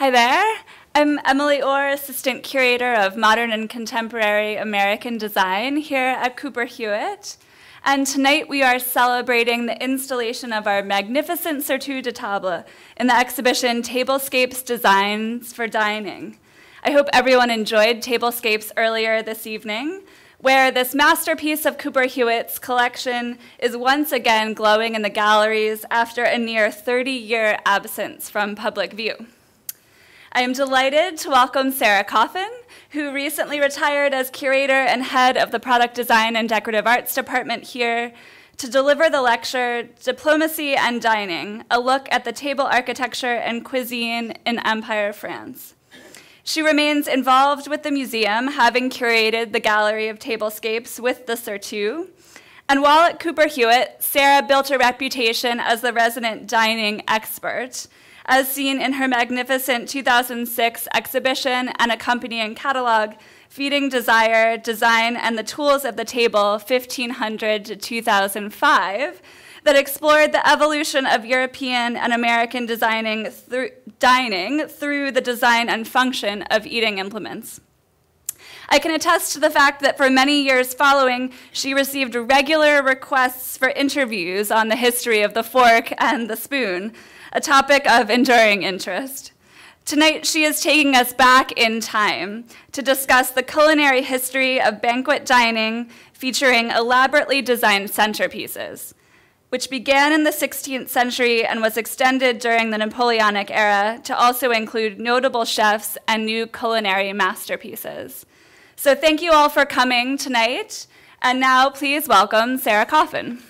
Hi there. I'm Emily Orr, Assistant Curator of Modern and Contemporary American Design here at Cooper Hewitt. And tonight we are celebrating the installation of our magnificent Surtout de Table in the exhibition Tablescapes Designs for Dining. I hope everyone enjoyed Tablescapes earlier this evening, where this masterpiece of Cooper Hewitt's collection is once again glowing in the galleries after a near 30 year absence from public view. I am delighted to welcome Sarah Coffin, who recently retired as curator and head of the Product Design and Decorative Arts Department here, to deliver the lecture Diplomacy and Dining A Look at the Table Architecture and Cuisine in Empire France. She remains involved with the museum, having curated the gallery of tablescapes with the Surtout. And while at Cooper Hewitt, Sarah built a reputation as the resident dining expert, as seen in her magnificent 2006 exhibition and accompanying catalog, Feeding Desire, Design, and the Tools of the Table, 1500 to 2005, that explored the evolution of European and American designing through, dining through the design and function of eating implements. I can attest to the fact that for many years following, she received regular requests for interviews on the history of the fork and the spoon, a topic of enduring interest. Tonight, she is taking us back in time to discuss the culinary history of banquet dining featuring elaborately designed centerpieces which began in the 16th century and was extended during the Napoleonic era to also include notable chefs and new culinary masterpieces. So thank you all for coming tonight. And now please welcome Sarah Coffin.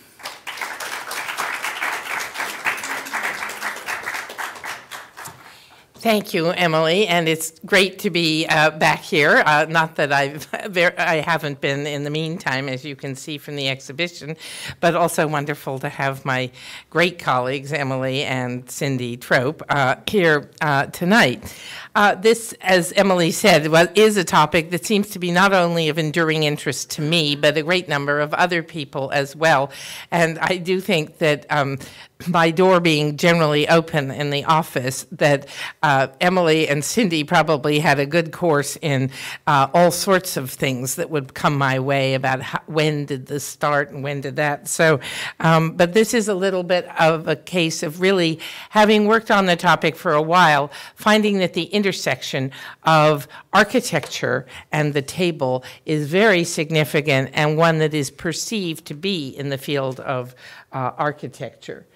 Thank you, Emily, and it's great to be uh, back here. Uh, not that I've I haven't been in the meantime, as you can see from the exhibition, but also wonderful to have my great colleagues Emily and Cindy Trope uh, here uh, tonight. Uh, this, as Emily said, well, is a topic that seems to be not only of enduring interest to me, but a great number of other people as well. And I do think that um, my door being generally open in the office, that uh, Emily and Cindy probably had a good course in uh, all sorts of things that would come my way about how, when did this start and when did that. So, um, but this is a little bit of a case of really having worked on the topic for a while, finding that the intersection of architecture and the table is very significant and one that is perceived to be in the field of uh, architecture.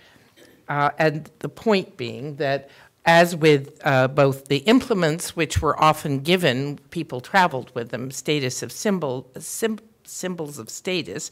Uh, and the point being that as with uh, both the implements, which were often given, people traveled with them, status of symbol, symbols of status.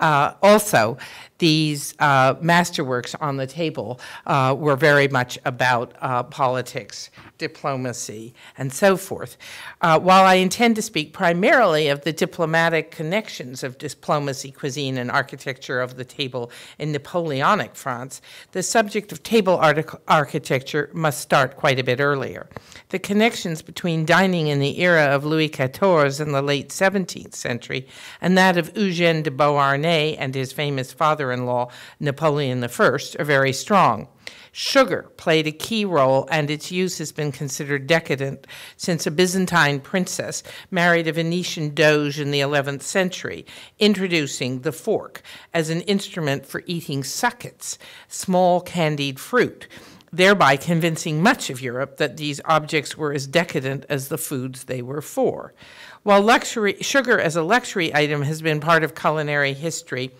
Uh, also, these uh, masterworks on the table uh, were very much about uh, politics, diplomacy, and so forth. Uh, while I intend to speak primarily of the diplomatic connections of diplomacy, cuisine, and architecture of the table in Napoleonic France, the subject of table architecture must start quite a bit earlier. The connections between dining in the era of Louis XIV and the late 17th century and that of Eugène de Beauharnais and his famous father in law, Napoleon I, are very strong. Sugar played a key role, and its use has been considered decadent since a Byzantine princess married a Venetian doge in the 11th century, introducing the fork as an instrument for eating suckets, small candied fruit thereby convincing much of Europe that these objects were as decadent as the foods they were for. While luxury, sugar as a luxury item has been part of culinary history,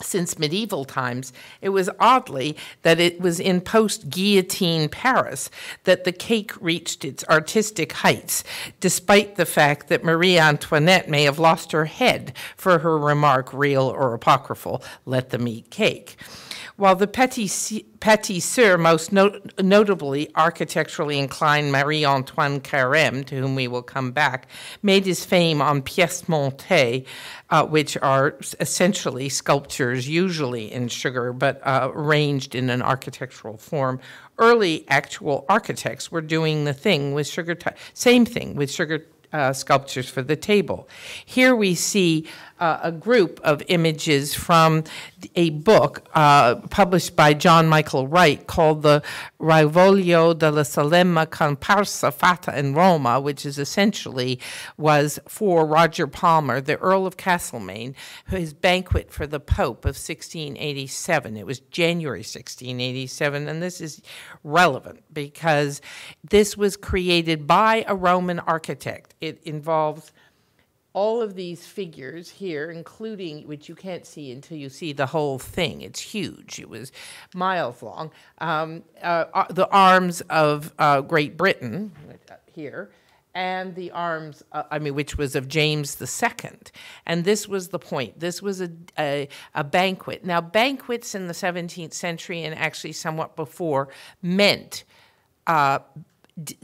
since medieval times, it was oddly that it was in post guillotine Paris that the cake reached its artistic heights, despite the fact that Marie Antoinette may have lost her head for her remark, real or apocryphal, let them eat cake. While the petit pâtisseur, most not notably architecturally inclined Marie-Antoine Carême, to whom we will come back, made his fame on pièces montées, uh, which are essentially sculptures, usually in sugar, but uh, arranged in an architectural form. Early actual architects were doing the thing with sugar, same thing with sugar uh, sculptures for the table. Here we see uh, a group of images from a book uh, published by John Michael Wright called The Rivolio della Solemne Comparsa Fatta in Roma, which is essentially was for Roger Palmer, the Earl of Castlemaine, his banquet for the Pope of 1687. It was January 1687, and this is relevant because this was created by a Roman architect. It involves all of these figures here, including which you can't see until you see the whole thing. It's huge. It was miles long. Um, uh, uh the arms of uh, Great Britain here, and the arms, uh, I mean, which was of James II. And this was the point. This was a, a, a banquet. Now, banquets in the 17th century and actually somewhat before meant uh,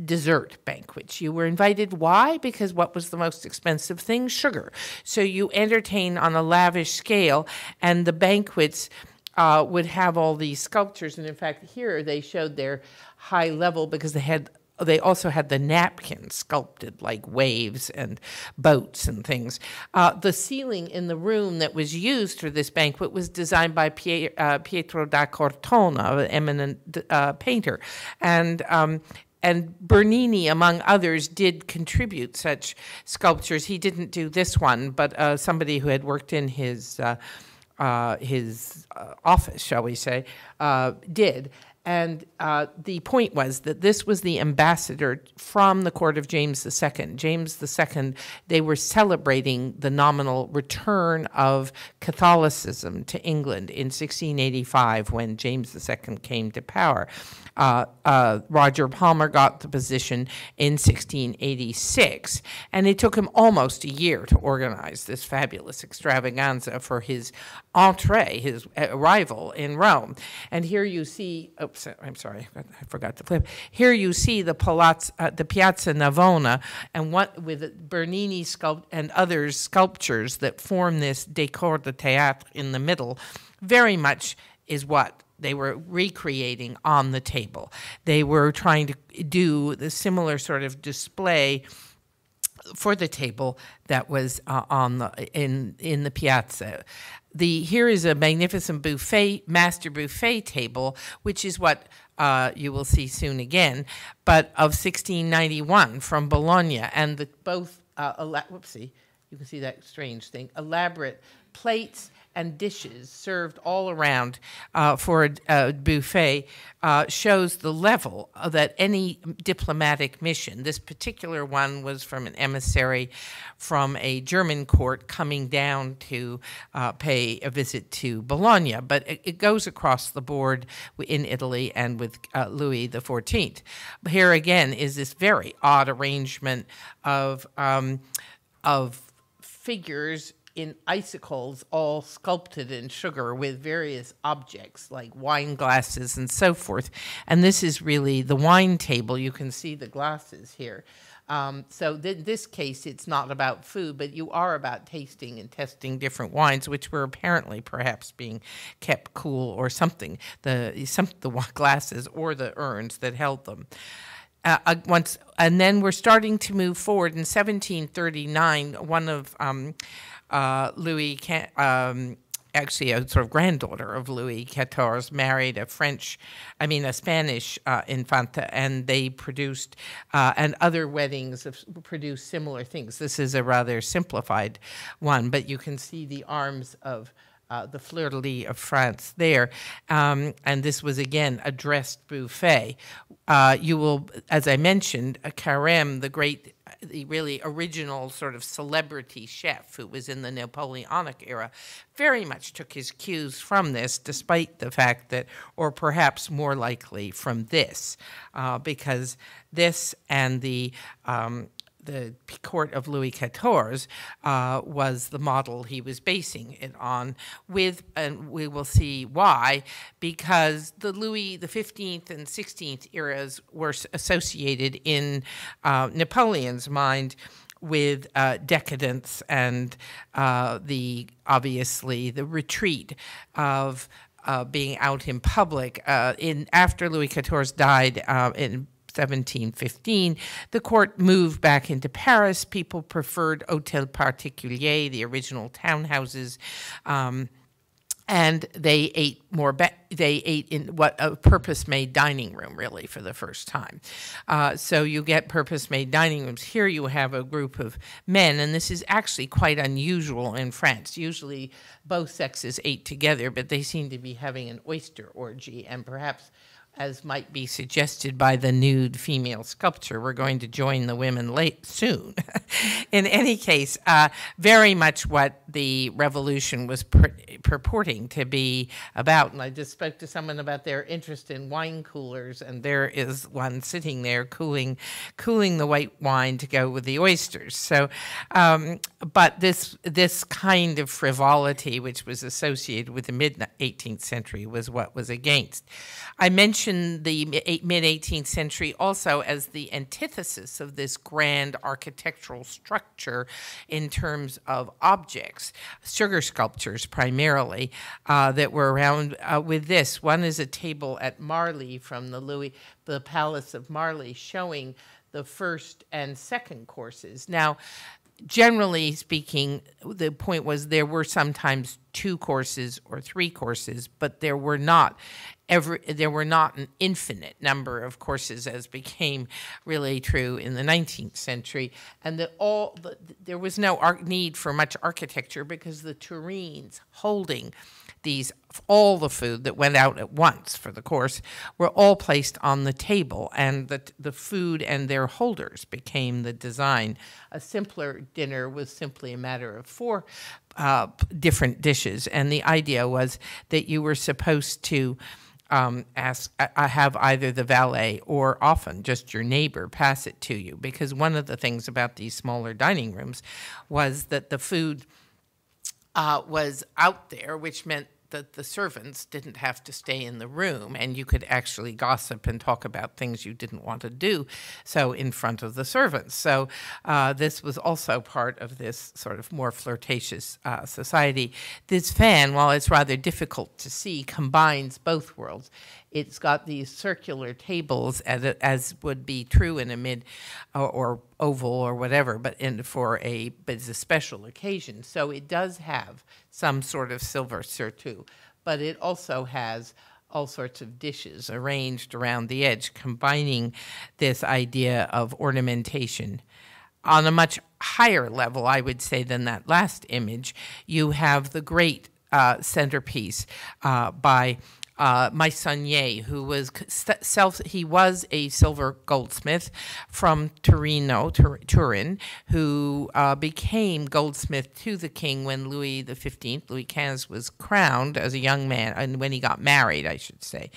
dessert banquets. You were invited. Why? Because what was the most expensive thing? Sugar. So you entertain on a lavish scale, and the banquets uh, would have all these sculptures. And in fact, here they showed their high level because they had they also had the napkins sculpted like waves and boats and things. Uh, the ceiling in the room that was used for this banquet was designed by uh, Pietro da Cortona, an eminent uh, painter. And um, and Bernini, among others, did contribute such sculptures. He didn't do this one, but uh, somebody who had worked in his uh, uh, his uh, office, shall we say, uh, did. And uh, the point was that this was the ambassador from the court of James II. James II, they were celebrating the nominal return of Catholicism to England in 1685 when James II came to power. Uh, uh, Roger Palmer got the position in 1686, and it took him almost a year to organize this fabulous extravaganza for his entree, his arrival in Rome. And here you see, I'm sorry, I forgot to flip. Here you see the, Palazzo, uh, the Piazza Navona, and what with Bernini sculpt and others sculptures that form this decor de théâtre in the middle, very much is what they were recreating on the table. They were trying to do the similar sort of display for the table that was uh, on the in in the piazza. The here is a magnificent buffet master buffet table, which is what uh, you will see soon again, but of 1691 from Bologna, and the both uh, whoopsie, you can see that strange thing, elaborate plates and dishes served all around uh, for a, a buffet uh, shows the level that any diplomatic mission, this particular one was from an emissary from a German court coming down to uh, pay a visit to Bologna, but it, it, goes across the board in Italy and with uh, Louis XIV. Here again is this very odd arrangement of, um, of figures in icicles all sculpted in sugar with various objects like wine glasses and so forth. And this is really the wine table. You can see the glasses here. Um, so in this case, it's not about food, but you are about tasting and testing different wines, which were apparently perhaps being kept cool or something. The some the glasses or the urns that held them. Uh, uh once, and then we're starting to move forward. In 1739, one of um, uh, Louis, um, actually a sort of granddaughter of Louis XIV, married a French, I mean a Spanish uh, infanta, and they produced, uh, and other weddings have produced similar things. This is a rather simplified one, but you can see the arms of uh, the fleur de lis of France there. Um, and this was again a dressed buffet. Uh, you will, as I mentioned, Carême, the great the really original sort of celebrity chef who was in the Napoleonic era, very much took his cues from this, despite the fact that, or perhaps more likely from this, uh, because this and the um, the court of Louis XIV uh, was the model he was basing it on. With and we will see why, because the Louis the Fifteenth and Sixteenth eras were associated in uh, Napoleon's mind with uh, decadence and uh, the obviously the retreat of uh, being out in public. Uh, in after Louis XIV died in 1715. The court moved back into Paris. People preferred hôtels particuliers, the original townhouses. Um, and they ate more. They ate in what a purpose-made dining room, really, for the first time. Uh, so you get purpose-made dining rooms. Here you have a group of men, and this is actually quite unusual in France. Usually, both sexes ate together, but they seem to be having an oyster orgy, and perhaps as might be suggested by the nude female sculpture. We're going to join the women late soon. In any case, uh, very much what the revolution was pur purporting to be about. And I just spoke to someone about their interest in wine coolers, and there is one sitting there cooling, cooling the white wine to go with the oysters. So, um, but this this kind of frivolity, which was associated with the mid 18th century, was what was against. I mentioned mention the mid 18th century also as the antithesis of this grand architectural structure in terms of objects, sugar sculptures primarily, uh, that were around uh, with this. One is a table at Marly from the Louis, the Palace of Marly, showing the first and second courses. Now, generally speaking, the point was there were sometimes two courses or three courses, but there were not every there were not an infinite number of courses as became really true in the 19th century, and that all the, there was no need for much architecture because the tureens holding these all the food that went out at once for the course were all placed on the table and the, the food and their holders became the design a simpler dinner was simply a matter of four uh, different dishes and the idea was that you were supposed to um, ask, I have either the valet or often just your neighbor pass it to you. Because one of the things about these smaller dining rooms was that the food uh, was out there, which meant that the servants didn't have to stay in the room and you could actually gossip and talk about things you didn't want to do so in front of the servants. So uh, this was also part of this sort of more flirtatious uh, society. This fan while it's rather difficult to see combines both worlds. It's got these circular tables as, as would be true in a mid or, oval or whatever, but in for a but it's a special occasion. So it does have some sort of silver surtout, but it also has all sorts of dishes arranged around the edge, combining this idea of ornamentation. On a much higher level, I would say, than that last image, you have the great uh, centerpiece uh, by uh, Meissonier, who was self, he was a silver goldsmith from Torino, Tur Turin, who uh, became goldsmith to the king when Louis XV, Louis XV, was crowned as a young man, and when he got married, I should say.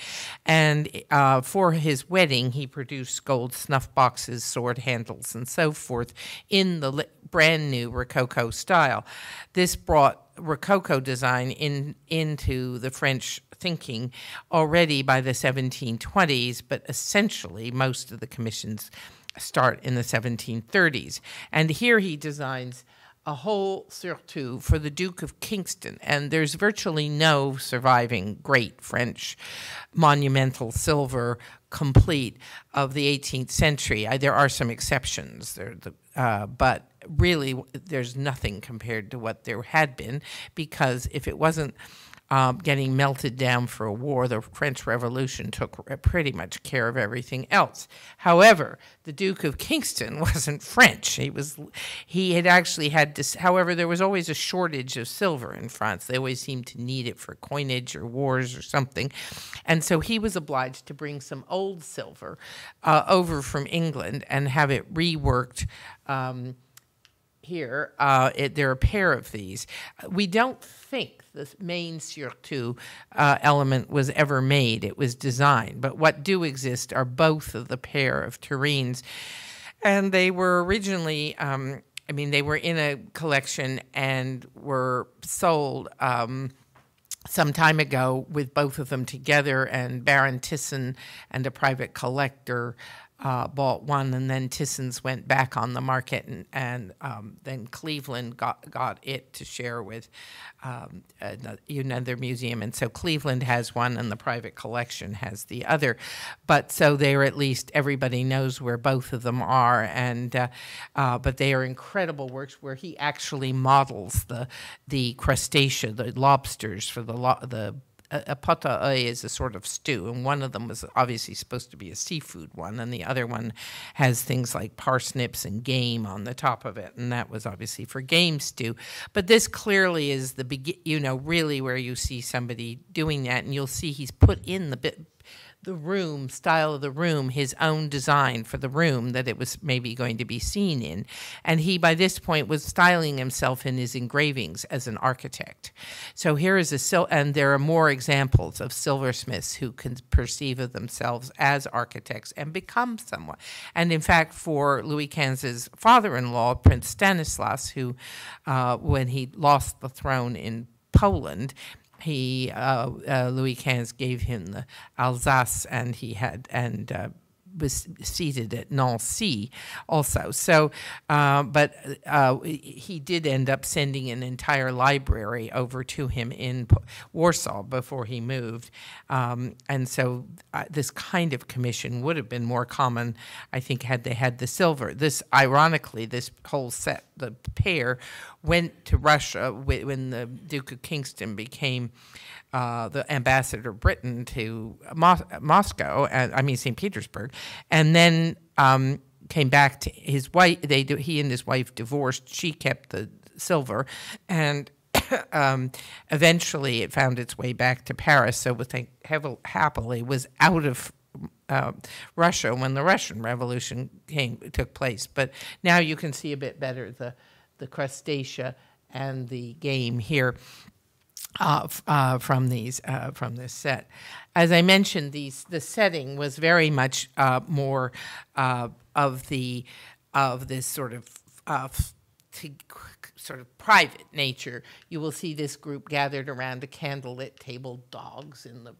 And uh, for his wedding, he produced gold snuff boxes, sword handles, and so forth in the brand new Rococo style. This brought Rococo design in into the French thinking already by the 1720s, but essentially most of the commissions start in the 1730s. And here he designs a whole surtout for the Duke of Kingston, and there's virtually no surviving great French monumental silver complete of the 18th century. I, there are some exceptions, there, the, uh, but really there's nothing compared to what there had been, because if it wasn't um, getting melted down for a war. The French Revolution took pretty much care of everything else. However, the Duke of Kingston wasn't French. He was, he had actually had to. However, there was always a shortage of silver in France. They always seemed to need it for coinage or wars or something, and so he was obliged to bring some old silver uh, over from England and have it reworked. Um, here, uh, it, there are a pair of these. We don't think the main surtout uh, element was ever made. It was designed. But what do exist are both of the pair of tureens. And they were originally, um, I mean, they were in a collection and were sold. Um, some time ago with both of them together, and Baron Thyssen and a private collector uh, bought one, and then Thyssen's went back on the market, and, and um, then Cleveland got, got it to share with um, another museum. And so Cleveland has one, and the private collection has the other. But so they're at least everybody knows where both of them are, and uh, uh, but they are incredible works where he actually models the the crustacea, the lobsters for the lo- the a, a is a sort of stew, and one of them was obviously supposed to be a seafood one, and the other one has things like parsnips and game on the top of it, and that was obviously for game stew. But this clearly is the begin, you know, really where you see somebody doing that, and you'll see he's put in the bit the room, style of the room, his own design for the room that it was maybe going to be seen in. And he, by this point, was styling himself in his engravings as an architect. So here is a, sil- and there are more examples of silversmiths who can perceive of themselves as architects and become someone. And in fact, for Louis XV's father in law, Prince Stanislaus, who, uh, when he lost the throne in Poland, he uh, uh, Louis XV gave him the Alsace, and he had and uh, was seated at Nancy also. So, uh, but uh, he did end up sending an entire library over to him in Warsaw before he moved. Um, and so uh, this kind of commission would have been more common, I think, had they had the silver. This, ironically, this whole set, the pair, went to Russia when the Duke of Kingston became uh, the ambassador Britain to Mos- Moscow, and, I mean St. Petersburg, and then um, came back to his wife. They he and his wife divorced. She kept the silver, and um, eventually it found its way back to Paris. So we think happily was out of uh, Russia when the Russian Revolution came took place. But now you can see a bit better the the crustacea and the game here uh, uh, from these uh, from this set. As I mentioned, these the setting was very much uh, more uh, of the of this sort of uh, sort of private nature. You will see this group gathered around a candlelit table, dogs in the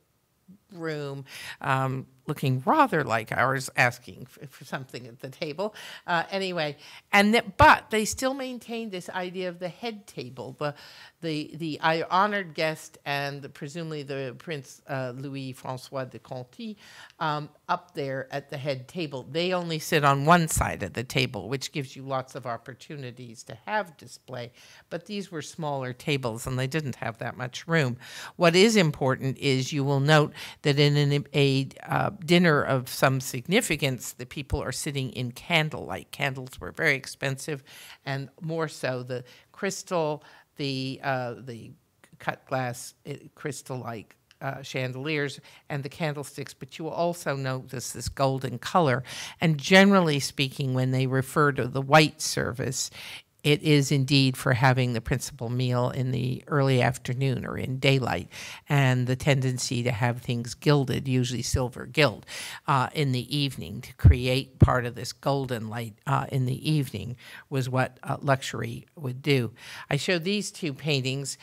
room, um, looking rather like ours, asking for, something at the table. Uh, anyway, and that, but they still maintained this idea of the head table, the the the honored guest and presumably the Prince uh, Louis Francois de Conti um, up there at the head table. They only sit on one side of the table, which gives you lots of opportunities to have display. But these were smaller tables, and they didn't have that much room. What is important is you will note that in an, a uh, dinner of some significance, the people are sitting in candlelight. Candles were very expensive, and more so the crystal, the uh, the cut glass uh, crystal like uh, chandeliers and the candlesticks, but you will also notice this golden color. And generally speaking, when they refer to the white service, it is indeed for having the principal meal in the early afternoon or in daylight, and the tendency to have things gilded, usually silver gilt, uh, in the evening to create part of this golden light uh, in the evening was what uh, luxury would do. I show these two paintings.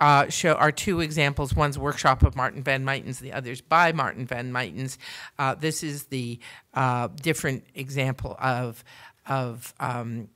Uh, show are two examples. One's workshop of Martin van Meytens, the other's by Martin van Meytens. Uh, this is the uh, different example of of um,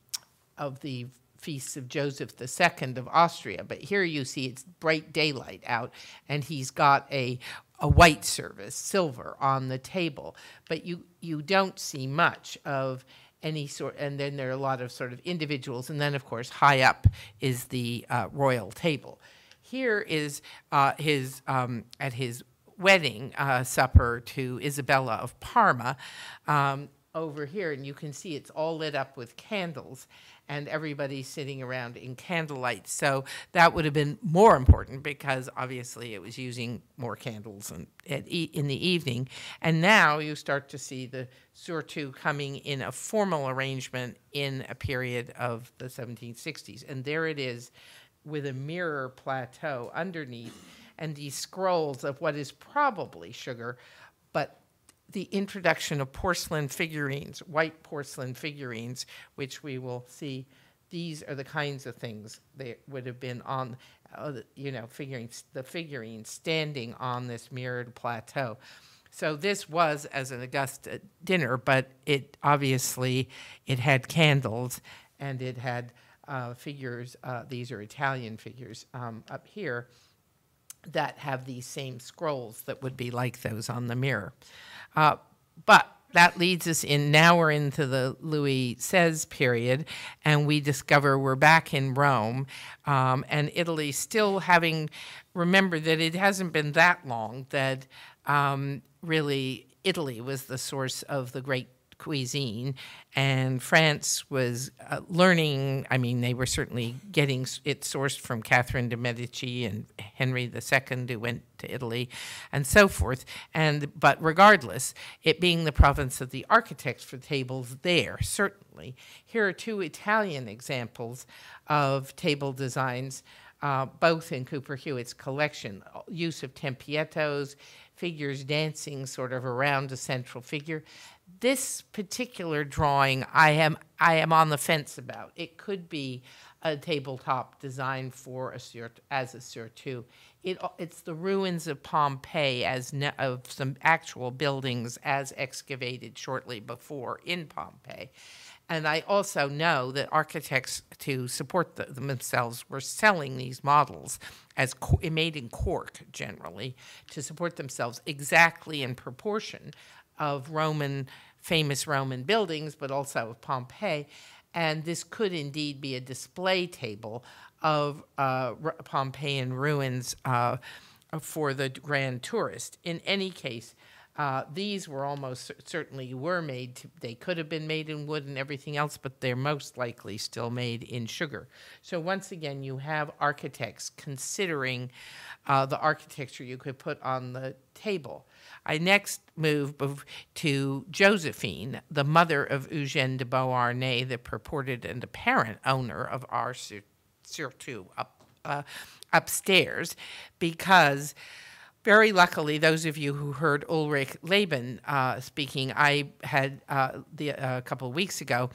of the feasts of Joseph II of Austria. But here you see it's bright daylight out, and he's got a a white service, silver, on the table. But you you don't see much of any sort, and then there are a lot of sort of individuals, and then of course high up is the uh, royal table. Here is uh, his um, at his wedding uh, supper to Isabella of Parma. Um, over here, and you can see it's all lit up with candles and everybody sitting around in candlelight. So that would have been more important because obviously it was using more candles in, e in the evening. And now you start to see the surtout coming in a formal arrangement in a period of the 1760s. And there it is with a mirror plateau underneath and these scrolls of what is probably sugar, but the introduction of porcelain figurines, white porcelain figurines, which we will see. These are the kinds of things that would have been on, uh, you know, figurines, the figurines standing on this mirrored plateau. So this was as an Augusta dinner, but it obviously it had candles and it had uh, figures. Uh, these are Italian figures um, up here that have these same scrolls that would be like those on the mirror. Uh, but that leads us in now we're into the louis Seize period and we discover we're back in rome um, and italy still having remember that it hasn't been that long that um, really italy was the source of the great cuisine, and France was uh, learning. I mean, they were certainly getting it sourced from Catherine de' Medici and Henry II, who went to Italy, and so forth. And but regardless, it being the province of the architects for tables there, certainly. Here are two Italian examples of table designs. Uh, both in Cooper Hewitt's collection, use of tempiettos, figures dancing sort of around a central figure this particular drawing I am I am on the fence about. It could be a tabletop designed for a sur, as a surtout. It it's the ruins of Pompeii as ne, of some actual buildings as excavated shortly before in Pompeii. And I also know that architects, to support the, themselves, were selling these models as made in cork generally to support themselves exactly in proportion of Roman famous Roman buildings, but also of Pompeii. And this could indeed be a display table of uh, Pompeian ruins uh, for the grand tourist. In any case, uh, these were almost certainly were made. To, they could have been made in wood and everything else, but they're most likely still made in sugar. So once again, you have architects considering uh, the architecture you could put on the table. I next move to Josephine, the mother of Eugène de Beauharnais, the purported and apparent owner of our surtout up, uh, upstairs, because very luckily, those of you who heard Ulrich Leben uh, speaking, I had uh, the, uh, a couple of weeks ago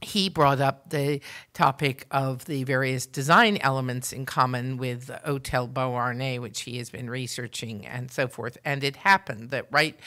he brought up the topic of the various design elements in common with Hotel Beauharnais, which he has been researching and so forth. And it happened that right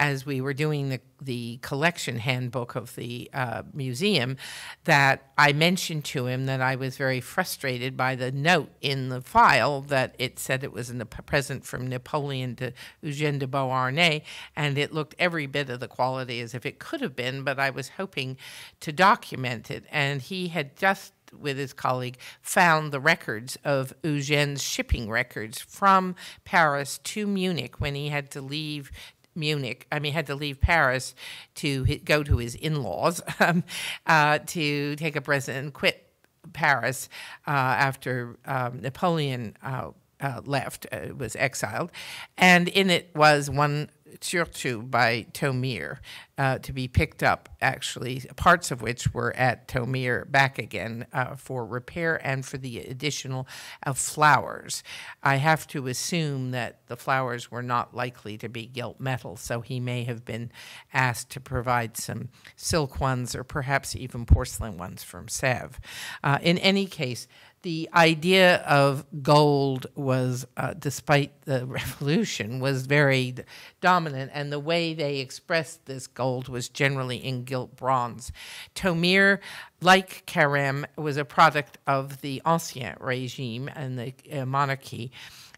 as we were doing the, the collection handbook of the uh, museum, that I mentioned to him that I was very frustrated by the note in the file that it said it was a present from Napoleon to Eugène de Beauharnais, and it looked every bit of the quality as if it could have been, but I was hoping to document it. And he had just with his colleague, found the records of Eugène's shipping records from Paris to Munich when he had to leave Munich. I mean, had to leave Paris to go to his in-laws um, uh, to take a breath and quit Paris uh, after um, Napoleon uh, uh left, uh, was exiled, and in it was one surtout by Thomire uh, to be picked up, actually, parts of which were at Thomire back again uh, for repair and for the additional of flowers. I have to assume that the flowers were not likely to be gilt metal, so he may have been asked to provide some silk ones or perhaps even porcelain ones from Sèvres. Uh, in any case, the idea of gold was, uh, despite the revolution, was very dominant, and the way they expressed this gold was generally in gilt bronze. Thomire, like Carême, was a product of the Ancien Regime and the uh, monarchy.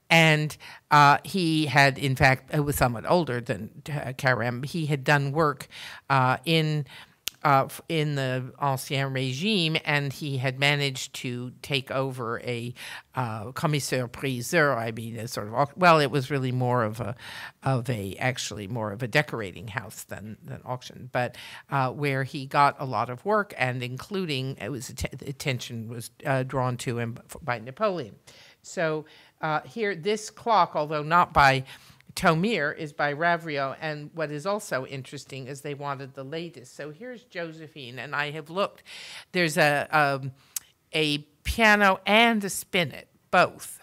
And uh, he had, in fact, uh, was somewhat older than uh, Carême. He had done work uh, in uh, in the Ancien Regime, and he had managed to take over a uh, commissaire priseur. I mean, a sort of well, it was really more of a of a actually more of a decorating house than than auction, but uh, where he got a lot of work, and including it was attention was uh, drawn to him by Napoleon. So uh, here, this clock, although not by Thomire is by Ravrio, and what is also interesting is they wanted the latest. So here's Josephine, and I have looked. There's a um, a piano and a spinet, both.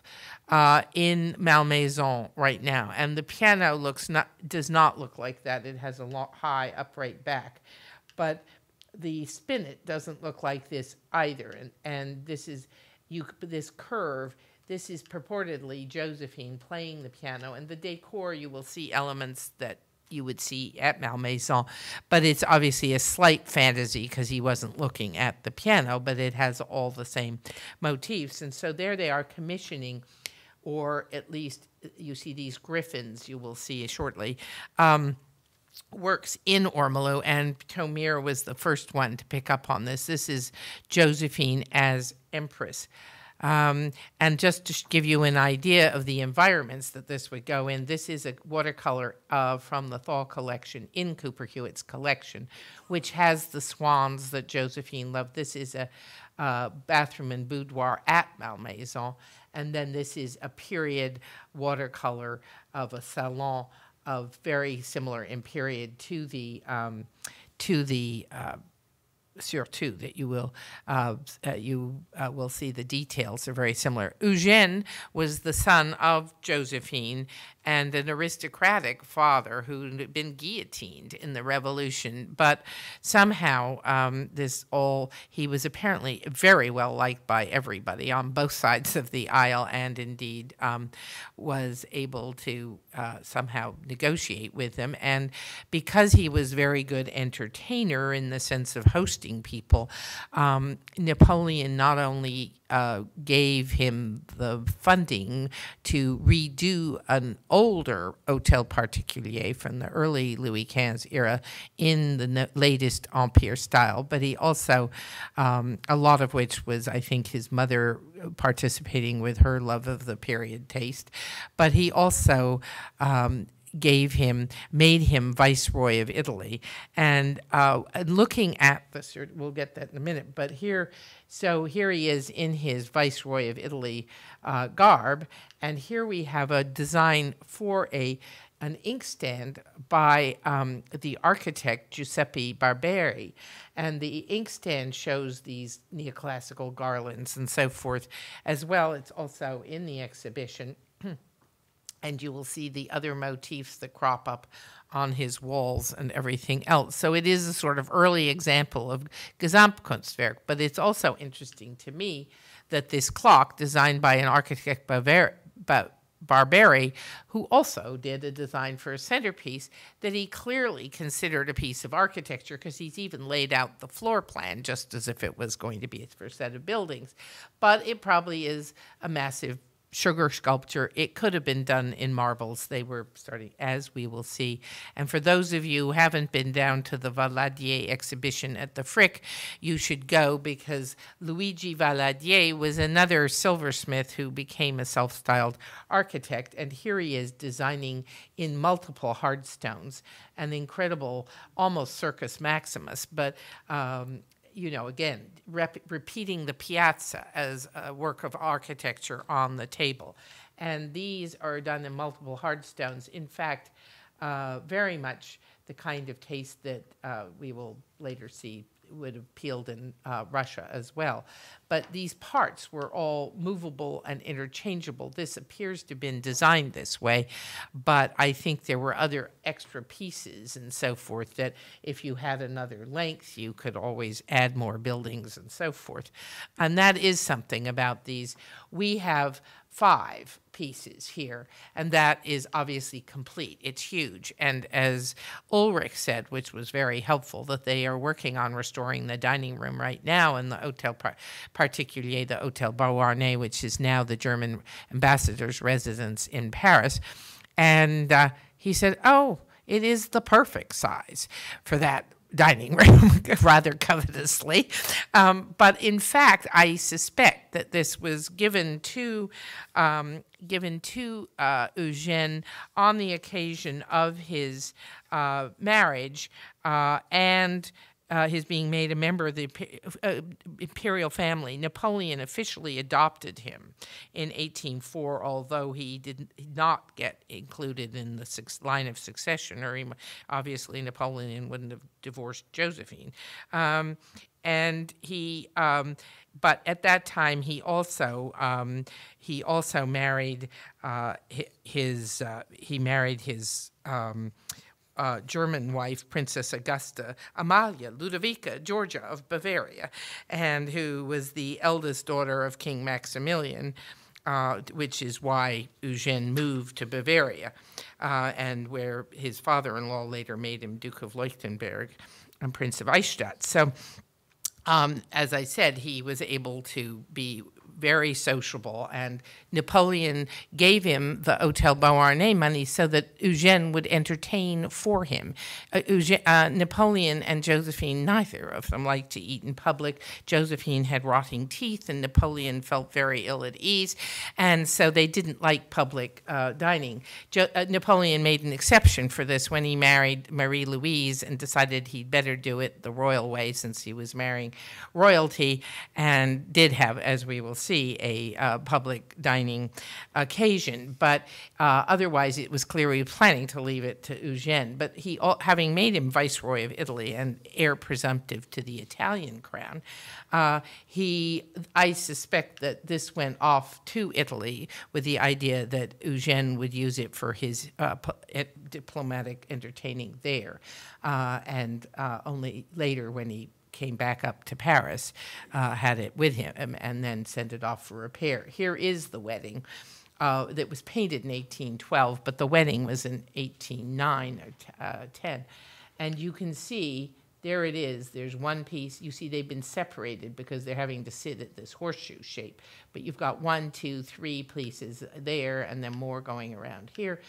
Uh, in Malmaison right now, and the piano looks not does not look like that. It has a long, high upright back, but the spinet doesn't look like this either. And and this is you this curve this is purportedly Josephine playing the piano, and the decor you will see elements that you would see at Malmaison, but it's obviously a slight fantasy because he wasn't looking at the piano, but it has all the same motifs. And so there they are commissioning, or at least you see these griffins, you will see shortly. Um, works in Ormolu, and Thomire was the first one to pick up on this. This is Josephine as Empress. Um, and just to give you an idea of the environments that this would go in, this is a watercolor uh, from the Thaw collection in Cooper Hewitt's collection, which has the swans that Josephine loved. This is a uh, bathroom and boudoir at Malmaison. And then this is a period watercolor of a salon of very similar in period to the um, to the uh, surtout that you will uh, uh, you uh, will see the details are very similar. Eugène was the son of Josephine and an aristocratic father who had been guillotined in the revolution, but somehow um, this all he was apparently very well liked by everybody on both sides of the aisle, and indeed um, was able to uh, somehow negotiate with them. And because he was very good entertainer in the sense of hosting people, um, Napoleon not only uh, gave him the funding to redo an older Hotel Particulier from the early Louis XV era in the latest Empire style, but he also, um, a lot of which was, I think, his mother participating with her love of the period taste, but he also um, gave him, made him viceroy of Italy. And uh, looking at this, we'll get that in a minute, but here, so here he is in his viceroy of Italy uh, garb, and here we have a design for a an inkstand by um, the architect Giuseppe Barberi. And the inkstand shows these neoclassical garlands and so forth as well. It's also in the exhibition and you will see the other motifs that crop up on his walls and everything else. So it is a sort of early example of Gesamtkunstwerk, but it's also interesting to me that this clock, designed by an architect Baver- Barberi, who also did a design for a centerpiece, that he clearly considered a piece of architecture because he's even laid out the floor plan just as if it was going to be for a set of buildings. But it probably is a massive sugar sculpture. It could have been done in marbles. They were starting, as we will see. And for those of you who haven't been down to the Valadier exhibition at the Frick, you should go because Luigi Valadier was another silversmith who became a self styled architect. And here he is designing in multiple hard stones an incredible, almost Circus Maximus, but um, you know, again, rep- repeating the piazza as a work of architecture on the table. And these are done in multiple hard stones. In fact, uh, very much the kind of taste that uh, we will later see would have peeled in uh, Russia as well. But these parts were all movable and interchangeable. This appears to have been designed this way, but I think there were other extra pieces and so forth that if you had another length, you could always add more buildings and so forth. And that is something about these. We have five pieces here, and that is obviously complete. It's huge. And as Ulrich said, which was very helpful, that they are working on restoring the dining room right now in the Hotel Particulier, the Hotel Beauharnais, which is now the German ambassador's residence in Paris. And uh, he said, Oh, it is the perfect size for that dining room rather covetously. Um, but in fact, I suspect that this was given to um, given to uh, Eugène on the occasion of his uh, marriage uh, and uh, his being made a member of the uh, imperial family, Napoleon officially adopted him in 1804, although he did not get included in the line of succession, or he, obviously Napoleon wouldn't have divorced Josephine. Um, and he, um, but at that time, he also um, he also married uh, his uh, he married his um, uh, German wife, Princess Augusta Amalia Ludovica Georgia of Bavaria, and who was the eldest daughter of King Maximilian. uh, which is why Eugene moved to Bavaria, uh, and where his father-in-law later made him Duke of Leuchtenberg and Prince of Eichstätt. So, um, as I said, he was able to be very sociable, and Napoleon gave him the Hotel Beauharnais money so that Eugene would entertain for him. Uh, Eugene, uh, Napoleon and Josephine, neither of them liked to eat in public. Josephine had rotting teeth, and Napoleon felt very ill at ease, and so they didn't like public uh, dining. Jo uh, Napoleon made an exception for this when he married Marie Louise and decided he'd better do it the royal way since he was marrying royalty, and did have, as we will see, a uh, public dining occasion. But uh, otherwise, it was clear he was planning to leave it to Eugene. But he, having made him viceroy of Italy and heir presumptive to the Italian crown, uh, he, I suspect that this went off to Italy with the idea that Eugene would use it for his uh, diplomatic entertaining there, uh, and uh, only later when he came back up to Paris, uh, had it with him, and then sent it off for repair. Here is the wedding. Uh, that was painted in 1812, but the wedding was in 1809 or uh, 10. And you can see there it is. There's one piece. You see they've been separated because they're having to sit at this horseshoe shape. But you've got one, two, three pieces there, and then more going around here.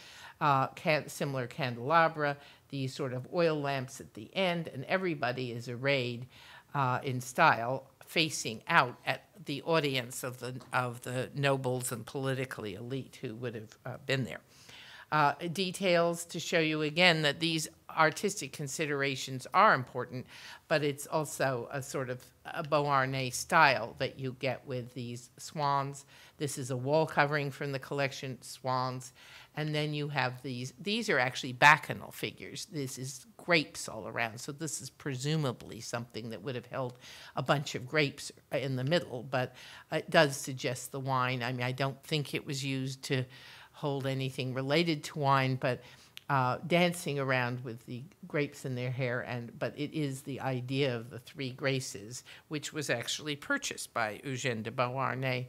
Uh, can similar candelabra these sort of oil lamps at the end, and everybody is arrayed uh, in style, facing out at the audience of the of the nobles and politically elite who would have uh, been there. Uh, details to show you again that these artistic considerations are important, but it's also a sort of a Beauharnais style that you get with these swans. This is a wall covering from the collection, swans, and then you have these, these are actually bacchanal figures. This is grapes all around. So this is presumably something that would have held a bunch of grapes in the middle, but it does suggest the wine. I mean, I don't think it was used to hold anything related to wine, but uh, dancing around with the grapes in their hair, and but it is the idea of the three graces, which was actually purchased by Eugène de Beauharnais,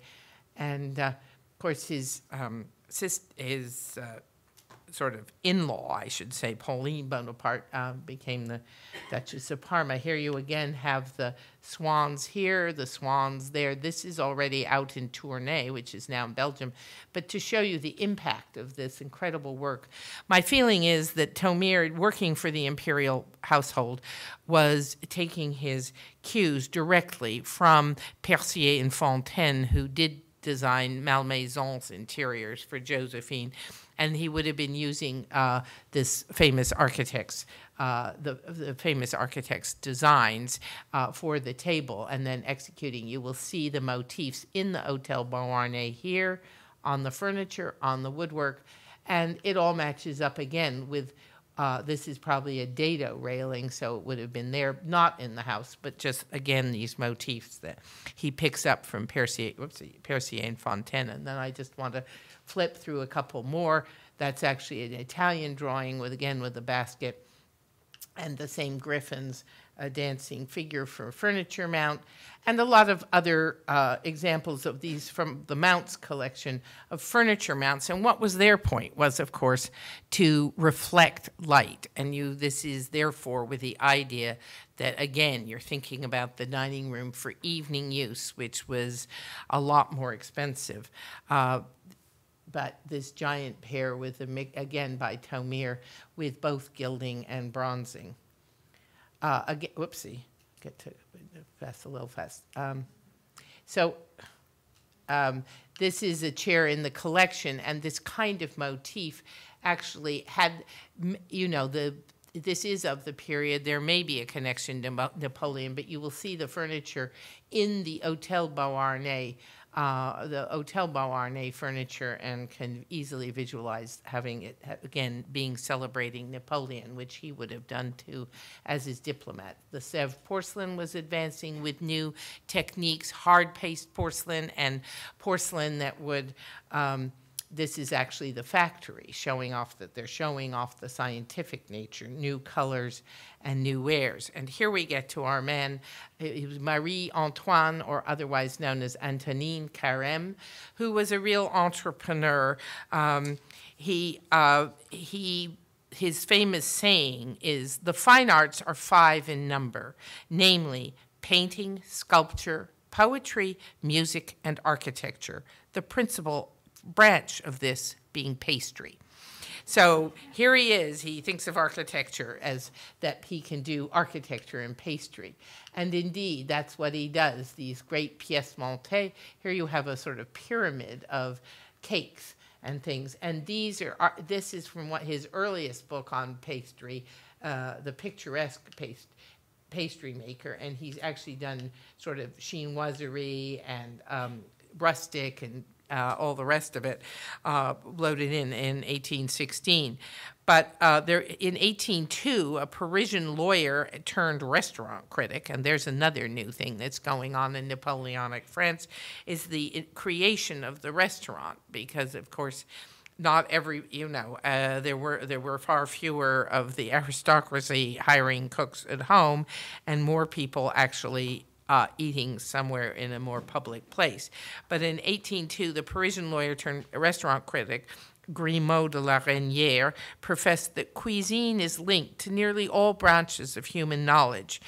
and uh, of course his um, his uh, sort of in-law, I should say, Pauline Bonaparte uh, became the Duchess of Parma. Here you again have the swans here, the swans there. This is already out in Tournai, which is now in Belgium. But to show you the impact of this incredible work, my feeling is that Thomire, working for the imperial household, was taking his cues directly from Percier and Fontaine, who did design Malmaison's interiors for Josephine, and he would have been using uh, this famous architect's uh, the, the famous architect's designs uh, for the table and then executing. You will see the motifs in the Hotel Beauharnais here on the furniture, on the woodwork, and it all matches up again with uh, this is probably a dado railing, so it would have been there, not in the house, but just again these motifs that he picks up from Percier, and Fontaine. And then I just want to flip through a couple more. That's actually an Italian drawing with again with a basket and the same griffins a dancing figure for a furniture mount, and a lot of other uh, examples of these from the mounts collection of furniture mounts. And what was their point was, of course, to reflect light. And you, this is therefore with the idea that again you're thinking about the dining room for evening use, which was a lot more expensive. Uh, but this giant pair with again by Thomire with both gilding and bronzing. Uh, again, whoopsie, get to fast a little fast. Um, so um, this is a chair in the collection, and this kind of motif actually had, you know, the this is of the period. There may be a connection to Napoleon, but you will see the furniture in the Hotel Beauharnais uh, the Hotel Beauharnais furniture and can easily visualize having it, again, being celebrating Napoleon, which he would have done too as his diplomat. The Sèvres porcelain was advancing with new techniques, hard paste porcelain and porcelain that would um, this is actually the factory showing off that they're showing off the scientific nature, new colors and new wares. And here we get to our man, Marie Antoine, or otherwise known as Antonine Carême, who was a real entrepreneur. Um, he, uh, he his famous saying is the fine arts are five in number, namely painting, sculpture, poetry, music, and architecture. The principal branch of this being pastry. So here he is. He thinks of architecture as that he can do architecture and pastry. And indeed, that's what he does. These great pièces montées. Here you have a sort of pyramid of cakes and things. And these are, this is from what his earliest book on pastry, uh, the picturesque paste, pastry maker, and he's actually done sort of chinoiserie and um, rustic and uh, all the rest of it uh, loaded in in 1816. But uh, there, in 1802, a Parisian lawyer turned restaurant critic, and there's another new thing that's going on in Napoleonic France, is the creation of the restaurant, because of course, not every you know uh, there were there were far fewer of the aristocracy hiring cooks at home, and more people actually uh, eating somewhere in a more public place. But in 1802, the Parisian lawyer turned restaurant critic Grimod de la Reynière professed that cuisine is linked to nearly all branches of human knowledge.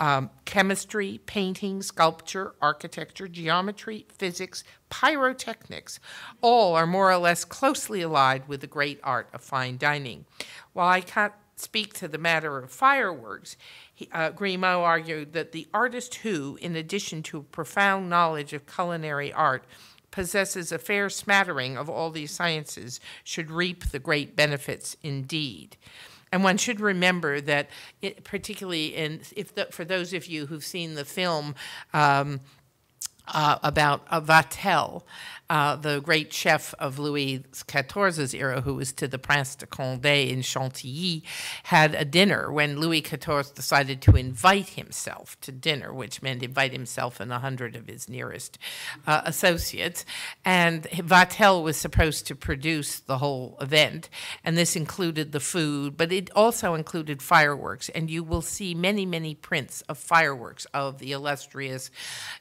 Um, chemistry, painting, sculpture, architecture, geometry, physics, pyrotechnics, all are more or less closely allied with the great art of fine dining. While I can't speak to the matter of fireworks, he, uh, Grimod argued that the artist who, in addition to a profound knowledge of culinary art, possesses a fair smattering of all these sciences should reap the great benefits indeed. And one should remember that, it, particularly in if the, for those of you who've seen the film um, uh, about uh, Vatel, uh, the great chef of Louis XIV's era, who was to the Prince de Condé in Chantilly, had a dinner when Louis XIV decided to invite himself to dinner, which meant invite himself and a hundred of his nearest uh, associates. And Vatel was supposed to produce the whole event, and this included the food, but it also included fireworks. And you will see many, many prints of fireworks of the illustrious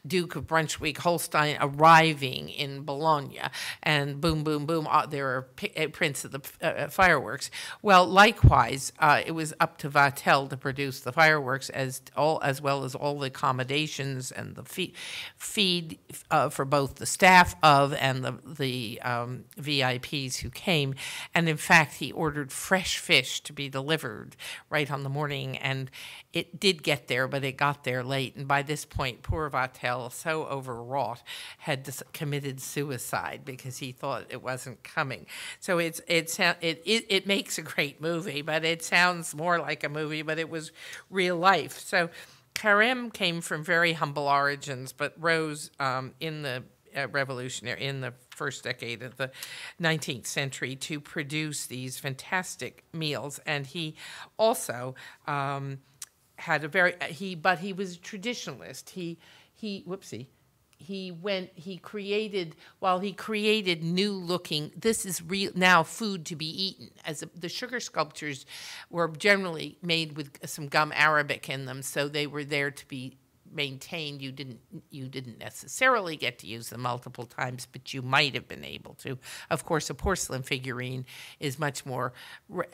Duke of Brunswick Holstein arriving in Bologna Bologna, and boom, boom, boom, uh, there are uh, prints of the uh, fireworks. Well, likewise, it was up to Vatel to produce the fireworks as all as well as all the accommodations and the feed, feed for both the staff of and the the um, VIPs who came. And in fact, he ordered fresh fish to be delivered right on the morning, and it did get there, but it got there late. And by this point, poor Vatel, so overwrought, had committed suicide because he thought it wasn't coming. So it's it's it, it it makes a great movie, but it sounds more like a movie, but it was real life. So. Carême came from very humble origins, but rose um, in the uh, revolutionary in the first decade of the 19th century to produce these fantastic meals, and he also um, had a very he but he was a traditionalist. He he whoopsie. He went he created while he created new looking this is real now food to be eaten as a, the sugar sculptures were generally made with some gum arabic in them so they were there to be maintained you didn't you didn't necessarily get to use them multiple times but you might have been able to. Of course a porcelain figurine is much more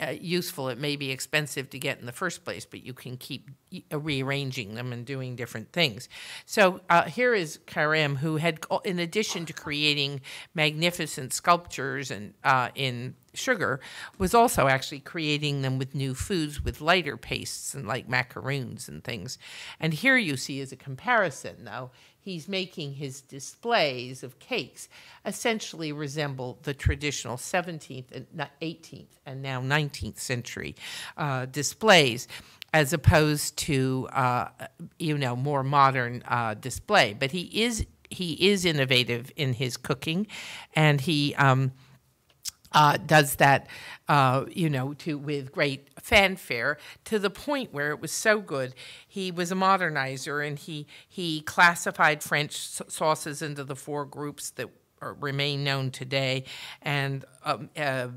uh, useful. It may be expensive to get in the first place but you can keep uh, rearranging them and doing different things. So uh, here is Carême who had in addition to creating magnificent sculptures and uh, in sugar was also actually creating them with new foods with lighter pastes and like macaroons and things. And here you see as a comparison, though, he's making his displays of cakes essentially resemble the traditional 17th and 18th and now 19th century uh, displays as opposed to uh, you know more modern uh, display. But he is he is innovative in his cooking, and he um, uh, does that, uh, you know, to with great fanfare to the point where it was so good. He was a modernizer, and he he classified French sauces into the four groups that remain known today, and um, uh,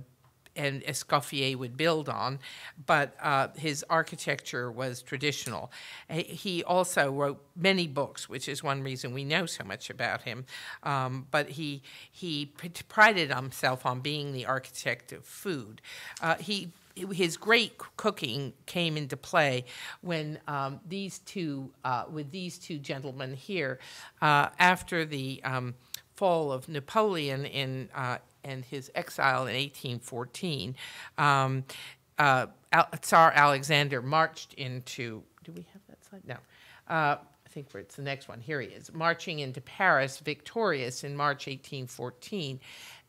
and Escoffier would build on, but uh, his architecture was traditional. He also wrote many books, which is one reason we know so much about him. Um, but he he prided himself on being the architect of food. Uh, he his great cooking came into play when um, these two, uh, with these two gentlemen here, uh, after the um, fall of Napoleon in uh, and his exile in 1814, um, uh, Tsar Alexander marched into. Do we have that slide? No. Uh, I think it's the next one. Here he is, marching into Paris victorious in March 1814.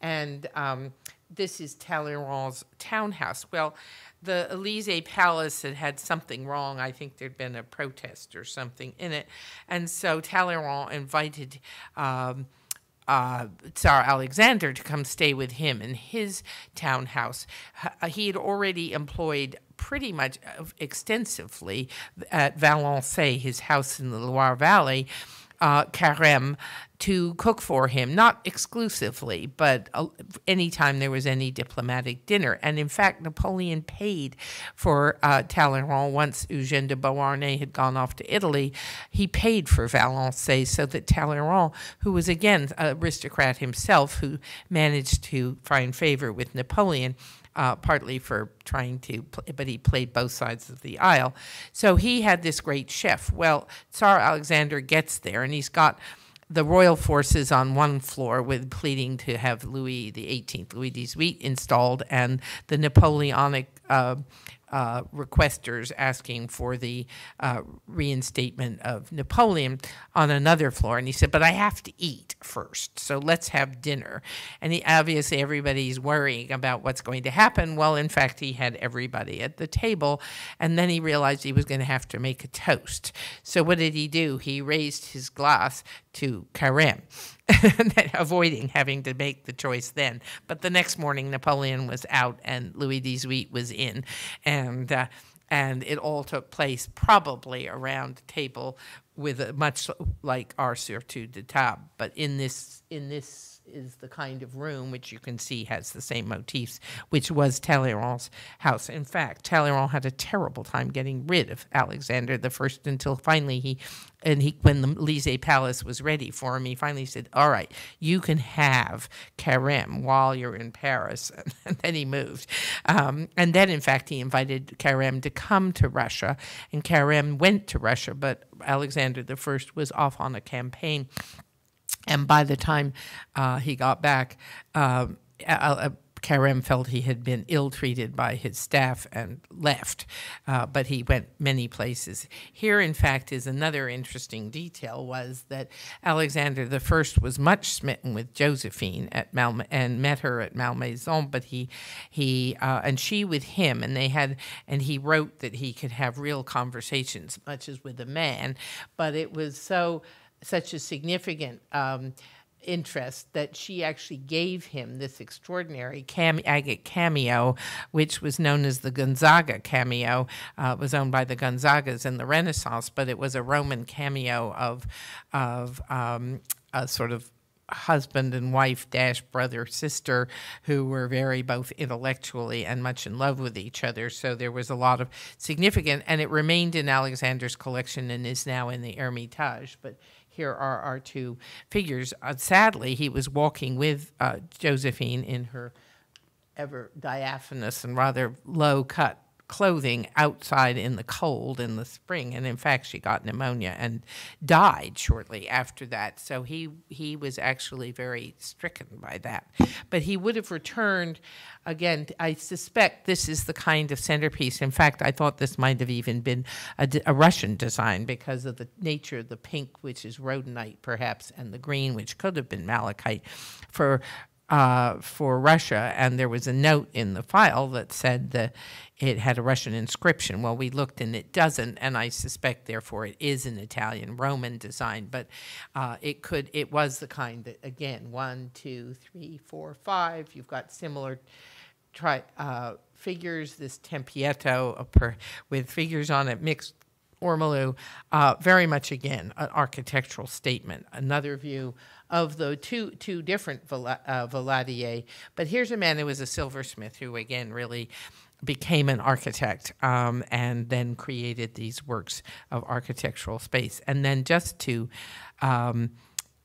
And um, this is Talleyrand's townhouse. Well, the Elysee Palace had had something wrong. I think there'd been a protest or something in it. And so Talleyrand invited um, uh, Tsar Alexander to come stay with him in his townhouse. He had already employed pretty much uh, extensively at Valençay, his house in the Loire Valley, uh, Carême to cook for him, not exclusively, but uh, anytime there was any diplomatic dinner. And in fact, Napoleon paid for uh, Talleyrand once Eugène de Beauharnais had gone off to Italy. He paid for Valençay so that Talleyrand, who was again an aristocrat himself, who managed to find favor with Napoleon, uh, partly for trying to, but he played both sides of the aisle. So he had this great chef. Well, Tsar Alexander gets there and he's got the royal forces on one floor with pleading to have Louis the 18th, Louis XVIII, installed, and the Napoleonic uh, uh, requesters asking for the uh, reinstatement of Napoleon on another floor. And he said, But I have to eat first, so let's have dinner. And he, obviously, everybody's worrying about what's going to happen. Well, in fact, he had everybody at the table. And then he realized he was going to have to make a toast. So what did he do? He raised his glass to Carême. avoiding having to make the choice then. But the next morning, Napoleon was out and Louis XVIII was in, and uh, and it all took place probably around a table with a, much like our surtout de table, but in this in this is the kind of room which you can see has the same motifs, which was Talleyrand's house. In fact, Talleyrand had a terrible time getting rid of Alexander the First until finally he, and he, when the Elysee Palace was ready for him, he finally said, "All right, you can have Carême while you're in Paris." And then he moved, um, and then in fact he invited Carême to come to Russia, and Carême went to Russia, but Alexander the First was off on a campaign and by the time uh, he got back, uh, uh, Carême felt he had been ill treated by his staff and left, uh, but he went many places. Here, in fact, is another interesting detail: was that Alexander I was much smitten with Josephine at Mal and met her at Malmaison, but he he uh, and she with him, and they had and he wrote that he could have real conversations, much as with a man, but it was so such a significant um, interest that she actually gave him this extraordinary agate cameo, which was known as the Gonzaga cameo. Uh, was owned by the Gonzagas in the Renaissance, but it was a Roman cameo of of um, a sort of husband and wife dash brother sister who were very both intellectually and much in love with each other so there was a lot of significant and it remained in alexander's collection and is now in the hermitage but here are our two figures. Uh, sadly, he was walking with uh, Josephine in her ever diaphanous and rather low cut clothing outside in the cold in the spring. And in fact she got pneumonia and died shortly after that. So he he was actually very stricken by that. But he would have returned again i suspect this is the kind of centerpiece. In fact i thought this might have even been a, a russian design because of the nature of the pink which is rhodonite perhaps and the green which could have been malachite for uh, for Russia, and there was a note in the file that said that it had a Russian inscription. Well, we looked and it doesn't, and I suspect, therefore, it is an Italian Roman design. But uh, it could, it was the kind that, again, one, two, three, four, five. You've got similar uh, figures. This tempietto with figures on it mixed Ormolu, uh, very much again an architectural statement. Another view of the two two different Val- uh. But here's a man who was a silversmith who again really became an architect um, and then created these works of architectural space. And then just to um,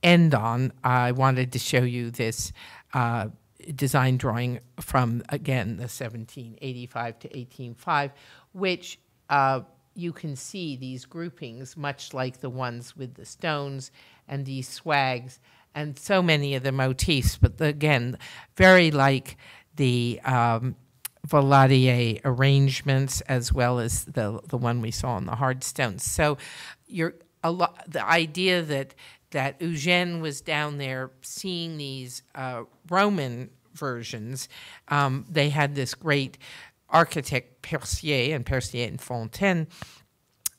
end on, I wanted to show you this. Uh, design drawing from again the 1785 to 1805, which uh, you can see these groupings, much like the ones with the stones and these swags, and so many of the motifs, but the, again, very like the um, Valadier arrangements as well as the the one we saw on the hard stones. So, you're a lot. The idea that that Eugène was down there seeing these uh, Roman versions. Um, they had this great architect Percier and Percier and Fontaine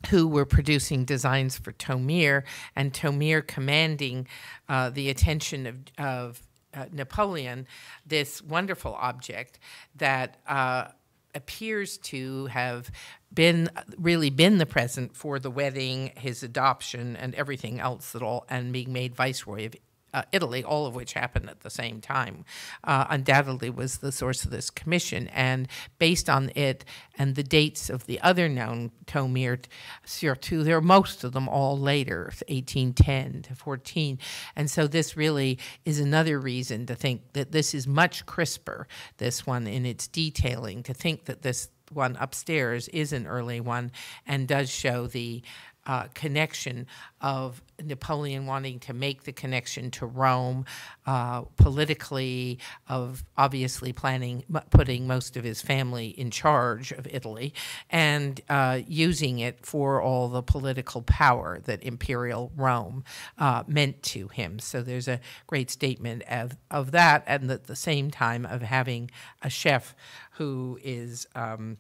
who were producing designs for Thomire, and Thomire commanding uh, the attention of, of uh, Napoleon, this wonderful object that uh, appears to have been really been the present for the wedding, his adoption, and everything else that all, and being made viceroy of uh, Italy, all of which happened at the same time, uh, undoubtedly was the source of this commission. And based on it and the dates of the other known Thomire, surtout, there are most of them all later, 1810 to 14. And so this really is another reason to think that this is much crisper, this one in its detailing, to think that this one upstairs is an early one and does show the uh, connection of Napoleon wanting to make the connection to Rome uh, politically, of obviously planning, putting most of his family in charge of Italy, and uh, using it for all the political power that imperial Rome uh, meant to him. So there's a great statement of, of that, and at the same time of having a chef who is um,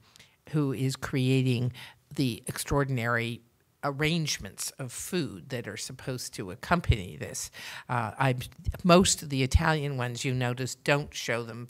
who is creating the extraordinary arrangements of food that are supposed to accompany this. Uh, most of the Italian ones you notice don't show them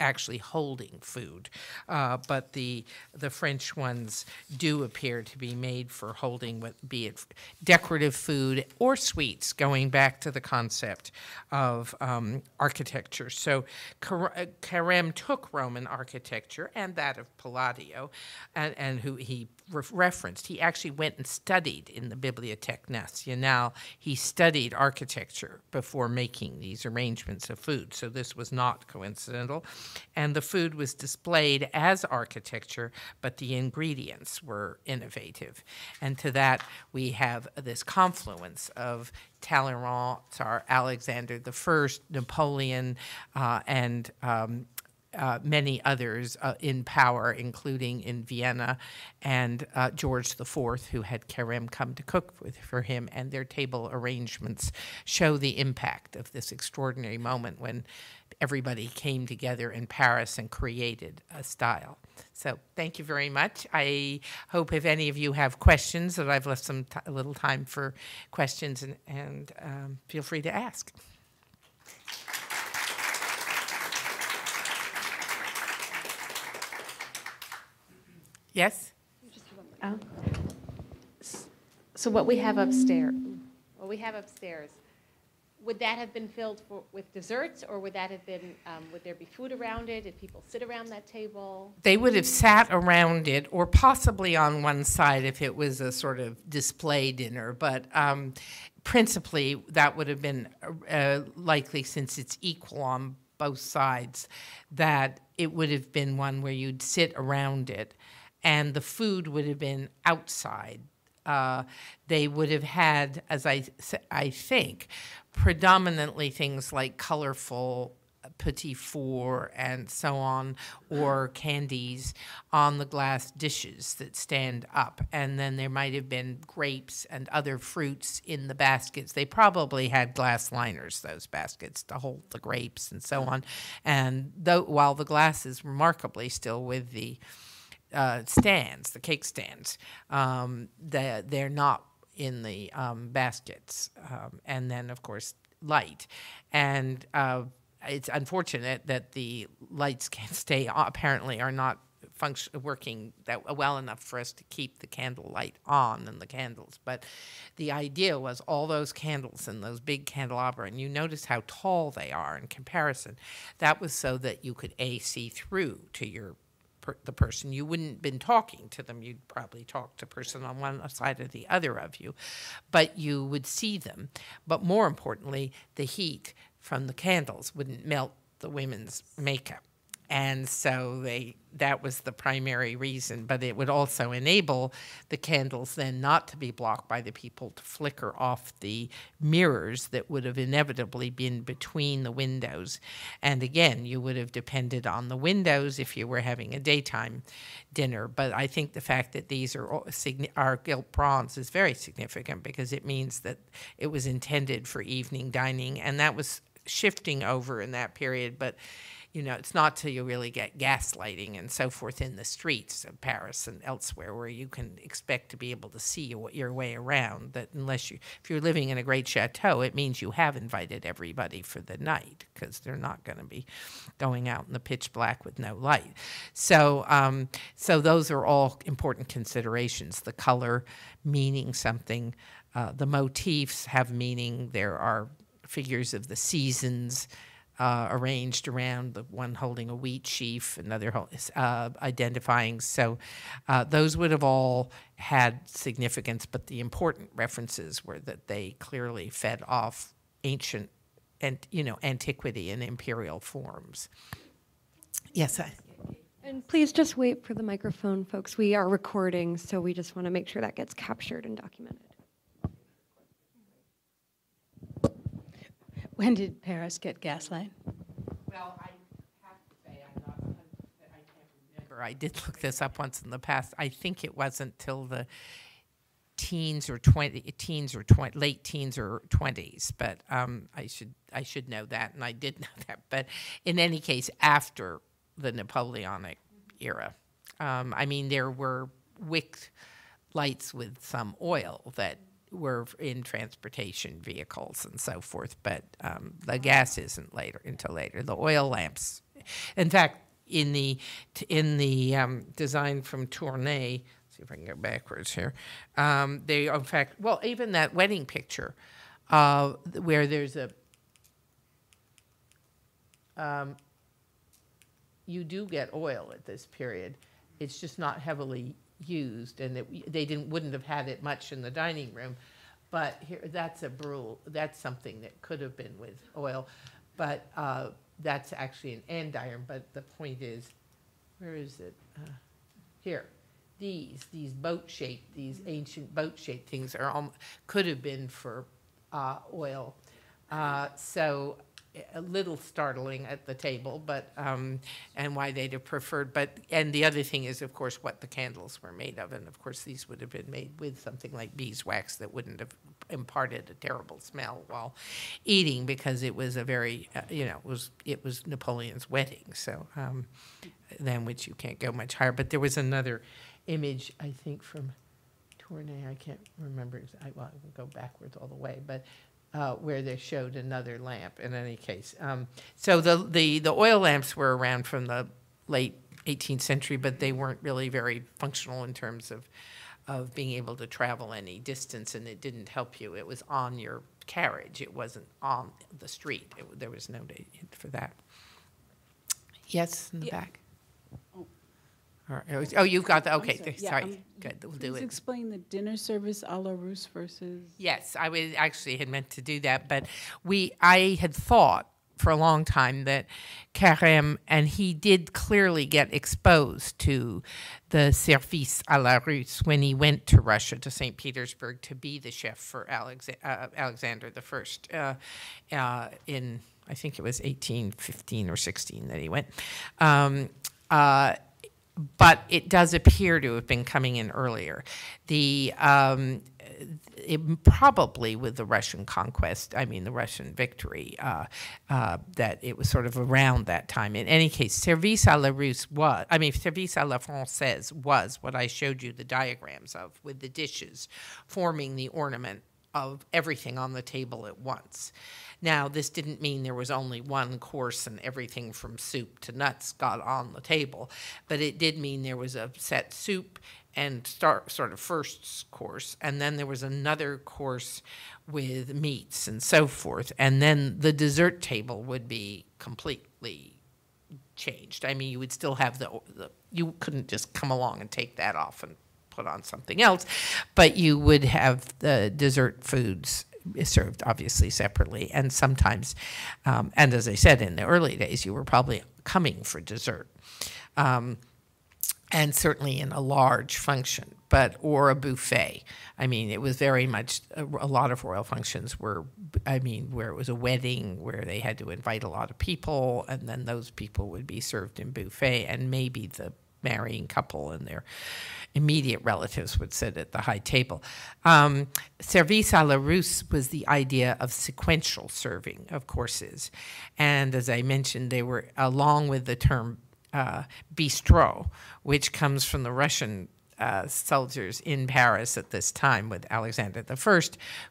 actually holding food, uh, but the the French ones do appear to be made for holding, what, be it decorative food or sweets, going back to the concept of um, architecture. So uh, Carême took Roman architecture and that of Palladio, and, and who he re referenced. He actually went and studied in the Bibliothèque Nationale. He studied architecture before making these arrangements of food. So this was not coincidental. And the food was displayed as architecture, but the ingredients were innovative. And to that, we have this confluence of Talleyrand, Tsar Alexander I, Napoleon, uh, and um, uh, many others uh, in power, including in Vienna, and uh, George IV, who had Carême come to cook with, for him, and their table arrangements show the impact of this extraordinary moment when everybody came together in Paris and created a style. So thank you very much. I hope if any of you have questions that I've left some a little time for questions, and, and um, feel free to ask. Yes? Oh. So what we have upstairs, what we have upstairs, would that have been filled for, with desserts, or would that have been, um, would there be food around it? Did people sit around that table? They would have sat around it, or possibly on one side if it was a sort of display dinner. But um, principally, that would have been uh, likely, since it's equal on both sides, that it would have been one where you'd sit around it and the food would have been outside. Uh, they would have had, as I, I think, predominantly things like colorful petit four and so on, or candies on the glass dishes that stand up. And then there might have been grapes and other fruits in the baskets. They probably had glass liners, those baskets, to hold the grapes and so on. And though, while the glass is remarkably still with the uh, stands, the cake stands. Um, they, they're not in the um, baskets. Um, and then, of course, light. And uh, it's unfortunate that the lights can't stay, apparently, are not function working that well enough for us to keep the candle light on and the candles. But the idea was all those candles and those big candelabra, and you notice how tall they are in comparison. That was so that you could a see through to your per, the person. You wouldn't have been talking to them. You'd probably talk to person on one side or the other of you, but you would see them. But more importantly, the heat from the candles wouldn't melt the women's makeup and so they that was the primary reason but it would also enable the candles then not to be blocked by the people to flicker off the mirrors that would have inevitably been between the windows. And again you would have depended on the windows if you were having a daytime dinner. But i think the fact that these are are gilt bronze is very significant because it means that it was intended for evening dining. And that was shifting over in that period but you know, it's not till you really get gaslighting and so forth in the streets of Paris and elsewhere where you can expect to be able to see your way around. That unless you, if you're living in a great chateau, it means you have invited everybody for the night because they're not going to be going out in the pitch black with no light. So, um, so those are all important considerations. The color meaning something. Uh, the motifs have meaning. There are figures of the seasons uh, arranged around the one holding a wheat sheaf, another uh, identifying. So uh, those would have all had significance, but the important references were that they clearly fed off ancient and you know antiquity and imperial forms. Yes, I. And please just wait for the microphone, folks. We are recording, so we just want to make sure that gets captured and documented. When did Paris get gaslight? Well, I have to say, I'm not, I can't remember. I did look this up once in the past. I think it wasn't till the teens or 20 teens or 20 late teens or 20s but um, I should I should know that and I did know that but in any case after the Napoleonic era um, I mean there were wick lights with some oil that were in transportation vehicles and so forth, but um, the gas isn't later until later. The oil lamps, in fact, in the in the um, design from Tournai, see if I can go backwards here. Um, they, in fact, well, even that wedding picture, uh, where there's a um, you do get oil at this period. It's just not heavily used, and it, they didn't wouldn't have had it much in the dining room. But here, that's a brule. That's something that could have been with oil, but uh, that's actually an andiron. But the point is, where is it? Uh, here, these these boat shaped, these ancient boat shaped things are um, could have been for uh, oil. Uh, so a little startling at the table, but um, and why they'd have preferred. But and the other thing is, of course, what the candles were made of, and of course, these would have been made with something like beeswax that wouldn't have imparted a terrible smell while eating, because it was a very, uh, you know, it was it was Napoleon's wedding, so um, than which you can't go much higher. But there was another image, I think, from Tournai. I can't remember. I, well, I will go backwards all the way, but uh, where they showed another lamp in any case. Um, so the, the, the oil lamps were around from the late 18th century, but they weren't really very functional in terms of, of being able to travel any distance, and it didn't help you. It was on your carriage. It wasn't on the street. It, there was no need for that. Yes, in the yeah. back. Oh, you've got the, okay, sorry, yeah, sorry. Um, good, we'll do it. Explain the dinner service a la Russe versus? Yes, I was actually had meant to do that, but we, I had thought for a long time that Carême, and he did clearly get exposed to the service à la Russe when he went to Russia, to St. Petersburg, to be the chef for Alex, uh, Alexander the First uh, uh, in, I think it was 1815 or 16 that he went. Um, uh, but it does appear to have been coming in earlier. The um, it, probably with the Russian conquest, I mean the Russian victory, uh, uh, that it was sort of around that time. In any case, service à la Russe was, I mean, service à la Française was what I showed you the diagrams of, with the dishes forming the ornament of everything on the table at once. Now, this didn't mean there was only one course and everything from soup to nuts got on the table, but it did mean there was a set soup and start sort of first course, and then there was another course with meats and so forth, and then the dessert table would be completely changed. I mean, you would still have the, the you couldn't just come along and take that off and put on something else, but you would have the dessert foods served obviously separately, and sometimes, um, and as I said in the early days, you were probably coming for dessert. Um, and certainly in a large function, but or a buffet. I mean, it was very much a, a, lot of royal functions were, I mean, where it was a wedding where they had to invite a lot of people, and then those people would be served in buffet, and maybe the marrying couple and their immediate relatives would sit at the high table. Um, service à la Russe was the idea of sequential serving of courses, and as I mentioned, they were along with the term uh, bistrot, which comes from the Russian uh, soldiers in Paris at this time with Alexander I,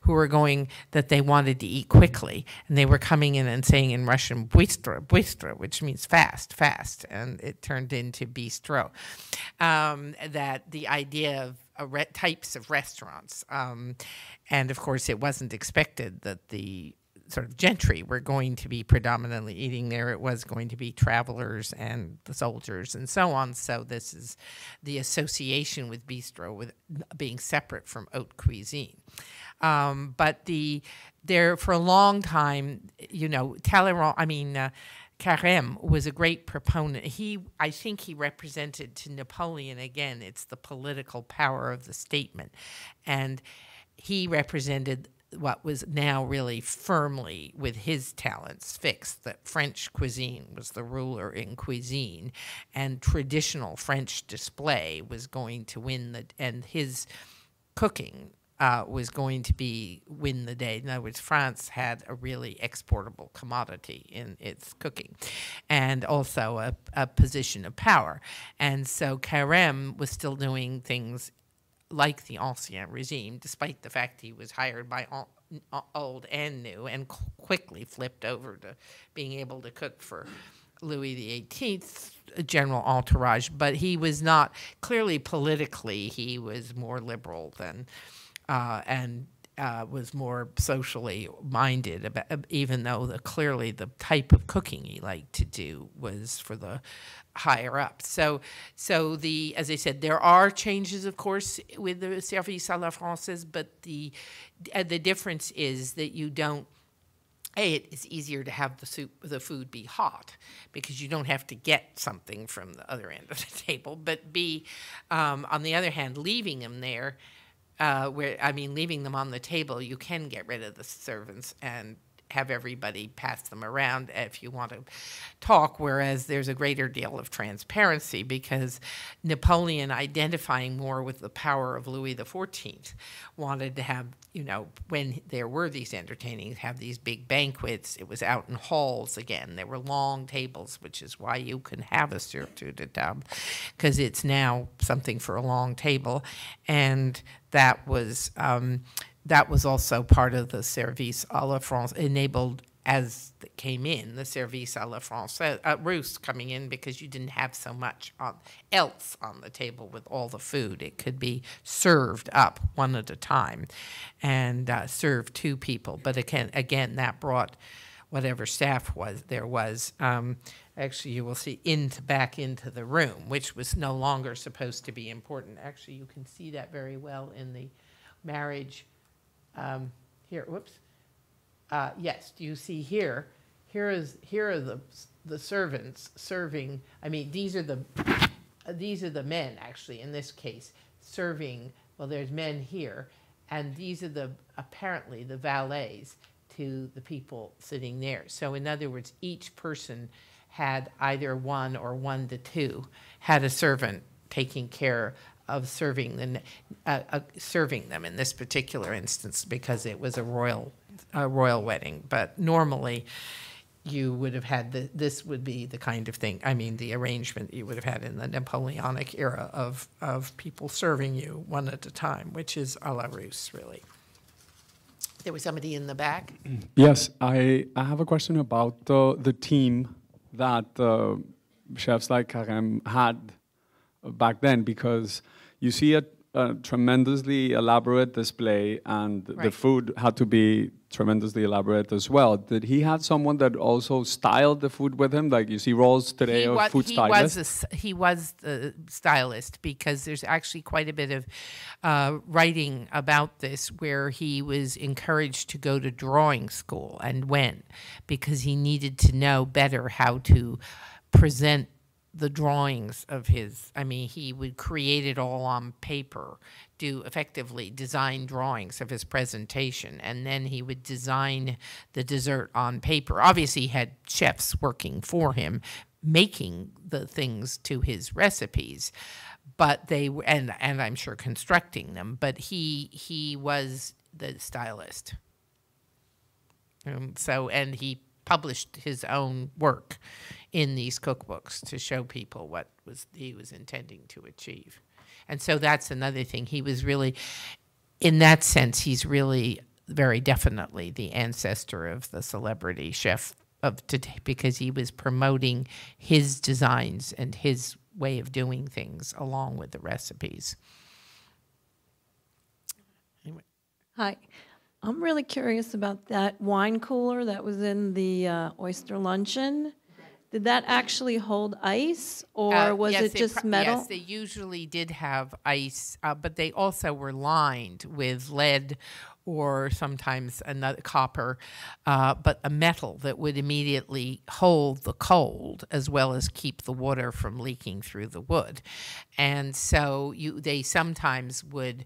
who were going that they wanted to eat quickly, and they were coming in and saying in Russian "bystra, bystra," which means fast, fast, and it turned into bistro. Um, that the idea of uh, types of restaurants, um, and of course, it wasn't expected that the sort of gentry were going to be predominantly eating there. It was going to be travelers and the soldiers and so on. So this is the association with bistro with being separate from haute cuisine. Um, but the there for a long time, you know, Talleyrand. I mean. Uh, Carême was a great proponent. He, I think, he represented to Napoleon again. It's the political power of the statement, and he represented what was now really firmly with his talents fixed that French cuisine was the ruler in cuisine and traditional French display was going to win the and his cooking uh, was going to be win the day. In other words, France had a really exportable commodity in its cooking, and also a, a position of power. And so Carême was still doing things like the Ancien regime, despite the fact he was hired by old and new, and quickly flipped over to being able to cook for Louis XVIII's general entourage. But he was not clearly politically he was more liberal than uh, and uh, was more socially minded, about, even though the, clearly the type of cooking he liked to do was for the higher up. So, so the as I said, there are changes, of course, with the service à la française, but the uh, the difference is that you don't. A, it is easier to have the soup, the food be hot because you don't have to get something from the other end of the table. But B, um, on the other hand, leaving them there uh, where I mean, leaving them on the table, you can get rid of the servants and have everybody pass them around if you want to talk, whereas there's a greater deal of transparency because Napoleon, identifying more with the power of Louis XIV, wanted to have, you know, when there were these entertainings, have these big banquets. It was out in halls again. There were long tables, which is why you can have a surtout de table, because it's now something for a long table. And that was um, that was also part of the service à la France, enabled as it came in, the service à la française, uh, Russe coming in because you didn't have so much on, else on the table with all the food. It could be served up one at a time and uh, served two people. But again, again, that brought whatever staff was there was. Um, actually, you will see into back into the room, which was no longer supposed to be important. Actually, you can see that very well in the marriage um, here, whoops. Uh, yes, do you see here? Here is here are the the servants serving. I mean, these are the these are the men actually in this case serving. Well, there's men here, and these are the apparently the valets to the people sitting there. So, in other words, each person had either one or one to two had a servant taking care of serving the, uh, uh, serving them in this particular instance because it was a royal a royal wedding. But normally, you would have had the, this would be the kind of thing. I mean, the arrangement you would have had in the Napoleonic era of of people serving you one at a time, which is a la Russe, really. There was somebody in the back. Yes, I, I have a question about uh, the team that uh, chefs like Carême had back then because you see a, a tremendously elaborate display and the food had to be tremendously elaborate as well. Did he have someone that also styled the food with him? Like you see roles today he of was, food he stylists? was a he was the stylist because there's actually quite a bit of uh, writing about this where he was encouraged to go to drawing school and went because he needed to know better how to present the drawings of his i mean he would create it all on paper do effectively design drawings of his presentation and then he would design the dessert on paper. Obviously he had chefs working for him making the things to his recipes but they and and i'm sure constructing them but he he was the stylist. Um, so, and he published his own work in these cookbooks to show people what was he was intending to achieve. And so that's another thing. He was really, in that sense, he's really very definitely the ancestor of the celebrity chef of today because he was promoting his designs and his way of doing things along with the recipes. Hi. I'm really curious about that wine cooler that was in the uh, oyster luncheon. Did that actually hold ice, or Uh, was yes, it just metal? Yes, they usually did have ice, uh, but they also were lined with lead or sometimes another copper, uh, but a metal that would immediately hold the cold as well as keep the water from leaking through the wood. And so you, they sometimes would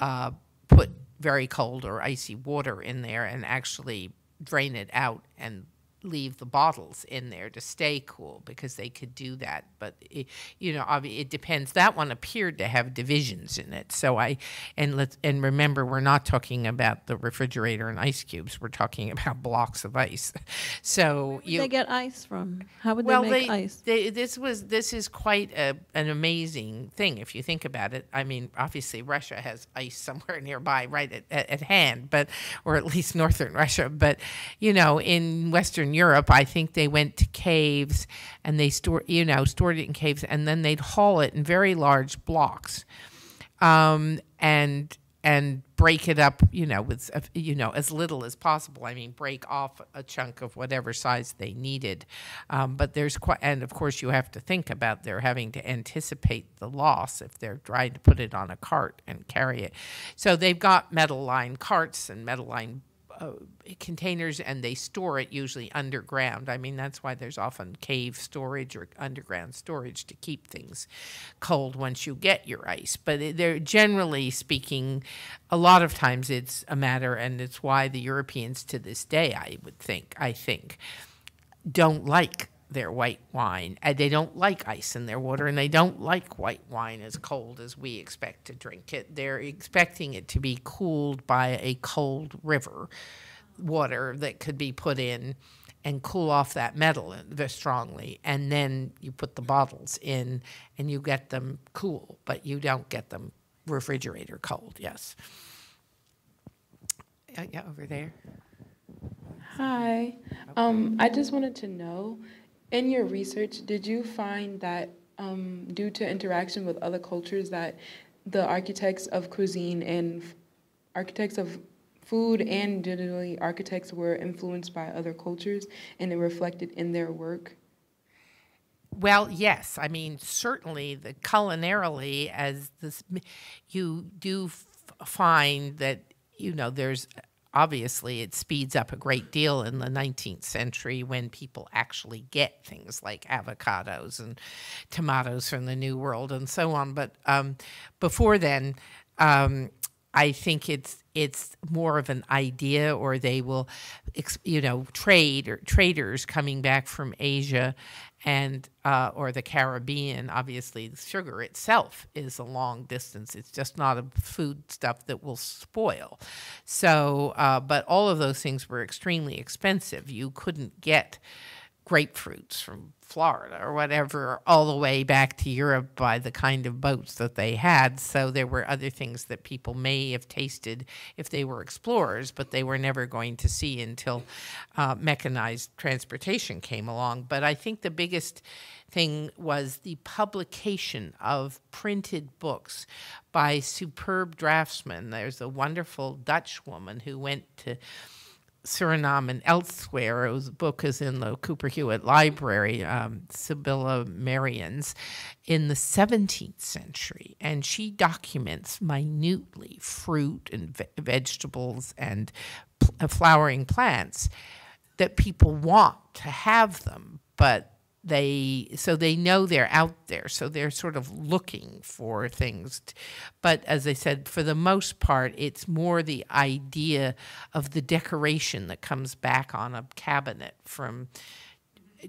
uh, put very cold or icy water in there and actually drain it out and leave the bottles in there to stay cool because they could do that but it, you know it depends that one appeared to have divisions in it so i and let's and remember we're not talking about the refrigerator and ice cubes we're talking about blocks of ice so you they get ice from? How would well, they make they, ice? they this was this is quite a, an amazing thing if you think about it. I mean, obviously Russia has ice somewhere nearby, right at, at, at hand, but or at least northern Russia. But you know, in Western Europe, I think they went to caves and they store you know stored it in caves, and then they'd haul it in very large blocks um, and and break it up, you know, with uh, you know as little as possible. I mean, break off a chunk of whatever size they needed. Um, but there's quite, and of course, you have to think about they're having to anticipate the loss if they're trying to put it on a cart and carry it. So they've got metal lined carts and metal lined uh, containers and they store it usually underground. I mean, that's why there's often cave storage or underground storage to keep things cold once you get your ice. But they're generally speaking, a lot of times it's a matter, and it's why the Europeans to this day, I would think, I think, don't like their white wine. And they don't like ice in their water, and they don't like white wine as cold as we expect to drink it. They're expecting it to be cooled by a cold river water that could be put in and cool off that metal very strongly. And then you put the bottles in and you get them cool, but you don't get them refrigerator cold, yes. Yeah, yeah, over there. Hi. Um, I just wanted to know, in your research, did you find that um, due to interaction with other cultures that the architects of cuisine and architects of food and digitally architects were influenced by other cultures and it reflected in their work? Well, yes. I mean, certainly the culinarily, as this, you do find that you know there's obviously it speeds up a great deal in the 19th century when people actually get things like avocados and tomatoes from the New World and so on. But um, before then, um, I think it's it's more of an idea, or they will, you know, trade or traders coming back from Asia and uh, or the Caribbean. Obviously, sugar itself is a long distance. It's just not a food stuff that will spoil. So, uh, but all of those things were extremely expensive. You couldn't get grapefruits from Florida or whatever, all the way back to Europe by the kind of boats that they had. So there were other things that people may have tasted if they were explorers, but they were never going to see until uh, mechanized transportation came along. But I think the biggest thing was the publication of printed books by superb draftsmen. There's a wonderful Dutch woman who went to Suriname and elsewhere. Was, book is in the Cooper Hewitt Library, um, Sibylla Merian's, in the 17th century, and she documents minutely fruit and ve- vegetables and flowering plants that people want to have them, but they so they know they're out there. So they're sort of looking for things. But as i said for the most part it's more the idea of the decoration that comes back on a cabinet from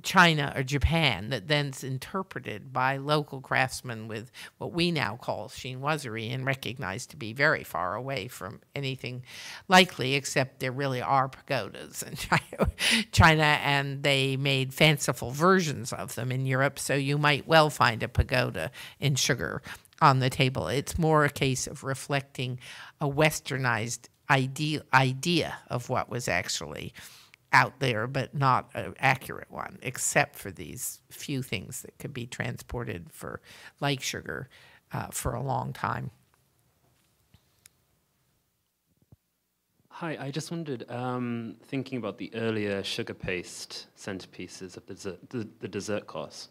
China or Japan that then's interpreted by local craftsmen with what we now call chinoiserie and recognized to be very far away from anything likely, except there really are pagodas in China, China and they made fanciful versions of them in Europe. So you might well find a pagoda in sugar on the table. It's more a case of reflecting a westernized idea, idea of what was actually out there, but not an accurate one, except for these few things that could be transported for like sugar uh, for a long time. Hi, I just wondered, um, thinking about the earlier sugar paste centerpieces of the dessert, the, the dessert course,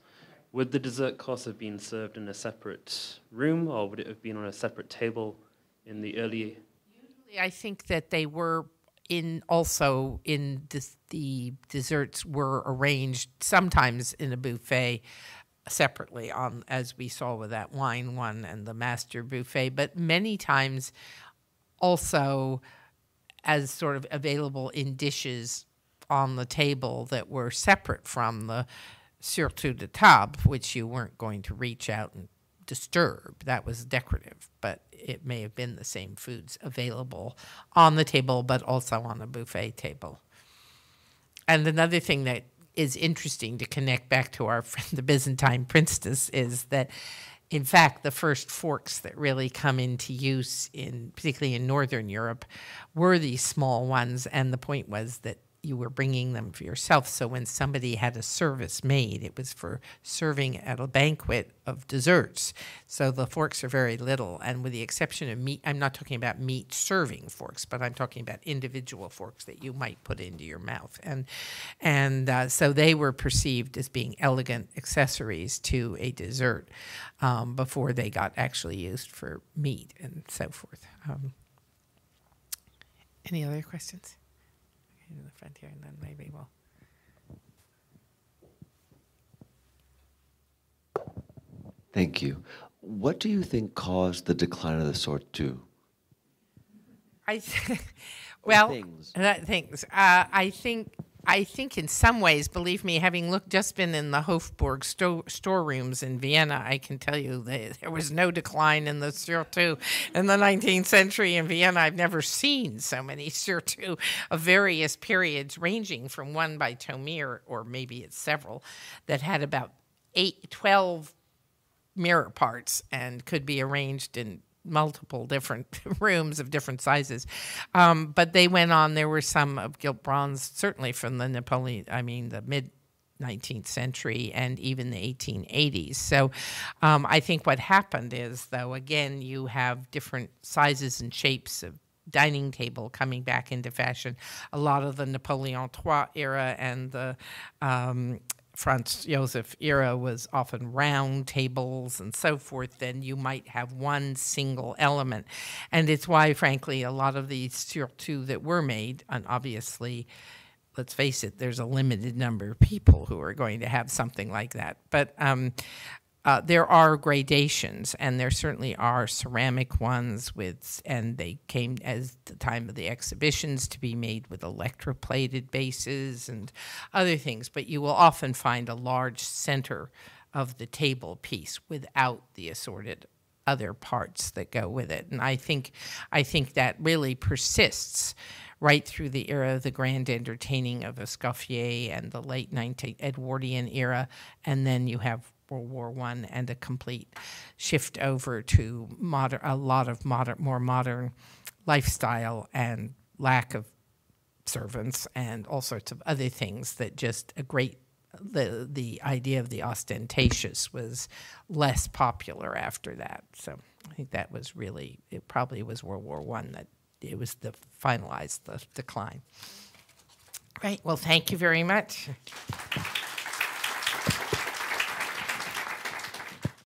would the dessert course have been served in a separate room or would it have been on a separate table in the early? Usually, I think that they were in also in this, the desserts were arranged sometimes in a buffet separately on as we saw with that wine one and the master buffet but many times also as sort of available in dishes on the table that were separate from the surtout de table which you weren't going to reach out and disturb that was decorative but it may have been the same foods available on the table, but also on the buffet table. And another thing that is interesting to connect back to our friend, the Byzantine princess, is that in fact, the first forks that really come into use in particularly in northern Europe were these small ones and the point was that you were bringing them for yourself. So when somebody had a service made, it was for serving at a banquet of desserts. So the forks are very little, and with the exception of meat, I'm not talking about meat serving forks, but I'm talking about individual forks that you might put into your mouth, and and uh, so they were perceived as being elegant accessories to a dessert um, before they got actually used for meat and so forth. Um, any other questions? In the front here, and then maybe we'll. Thank you. What do you think caused the decline of the surtout? I, well, things. that things. Uh, I think I think in some ways, believe me, having looked just been in the Hofburg sto- storerooms in Vienna, I can tell you that there was no decline in the surtout in the 19th century in Vienna. I've never seen so many surtout of various periods, ranging from one by Thomire, or maybe it's several, that had about eight, 12 mirror parts and could be arranged in multiple different rooms of different sizes. Um, but they went on, there were some of gilt bronze, certainly from the Napoleon, I mean, the mid 19th century and even the 1880s. So um, I think what happened is, though, again, you have different sizes and shapes of dining table coming back into fashion. A lot of the Napoleon III era and the um, Franz Josef era was often round tables and so forth, then you might have one single element. And it's why, frankly, a lot of these surtout that were made, and obviously, let's face it, there's a limited number of people who are going to have something like that. But um, uh, there are gradations, and there certainly are ceramic ones with, and they came as the time of the exhibitions to be made with electroplated bases and other things. But you will often find a large center of the table piece without the assorted other parts that go with it. And I think, I think that really persists right through the era of the grand entertaining of Escoffier and the late 19th Edwardian era, and then you have World War One and a complete shift over to modern, a lot of modern, more modern lifestyle and lack of servants and all sorts of other things that just a great the the idea of the ostentatious was less popular after that. So I think that was really it probably was World War One that it was the finalized the decline. Right. Well, thank you very much.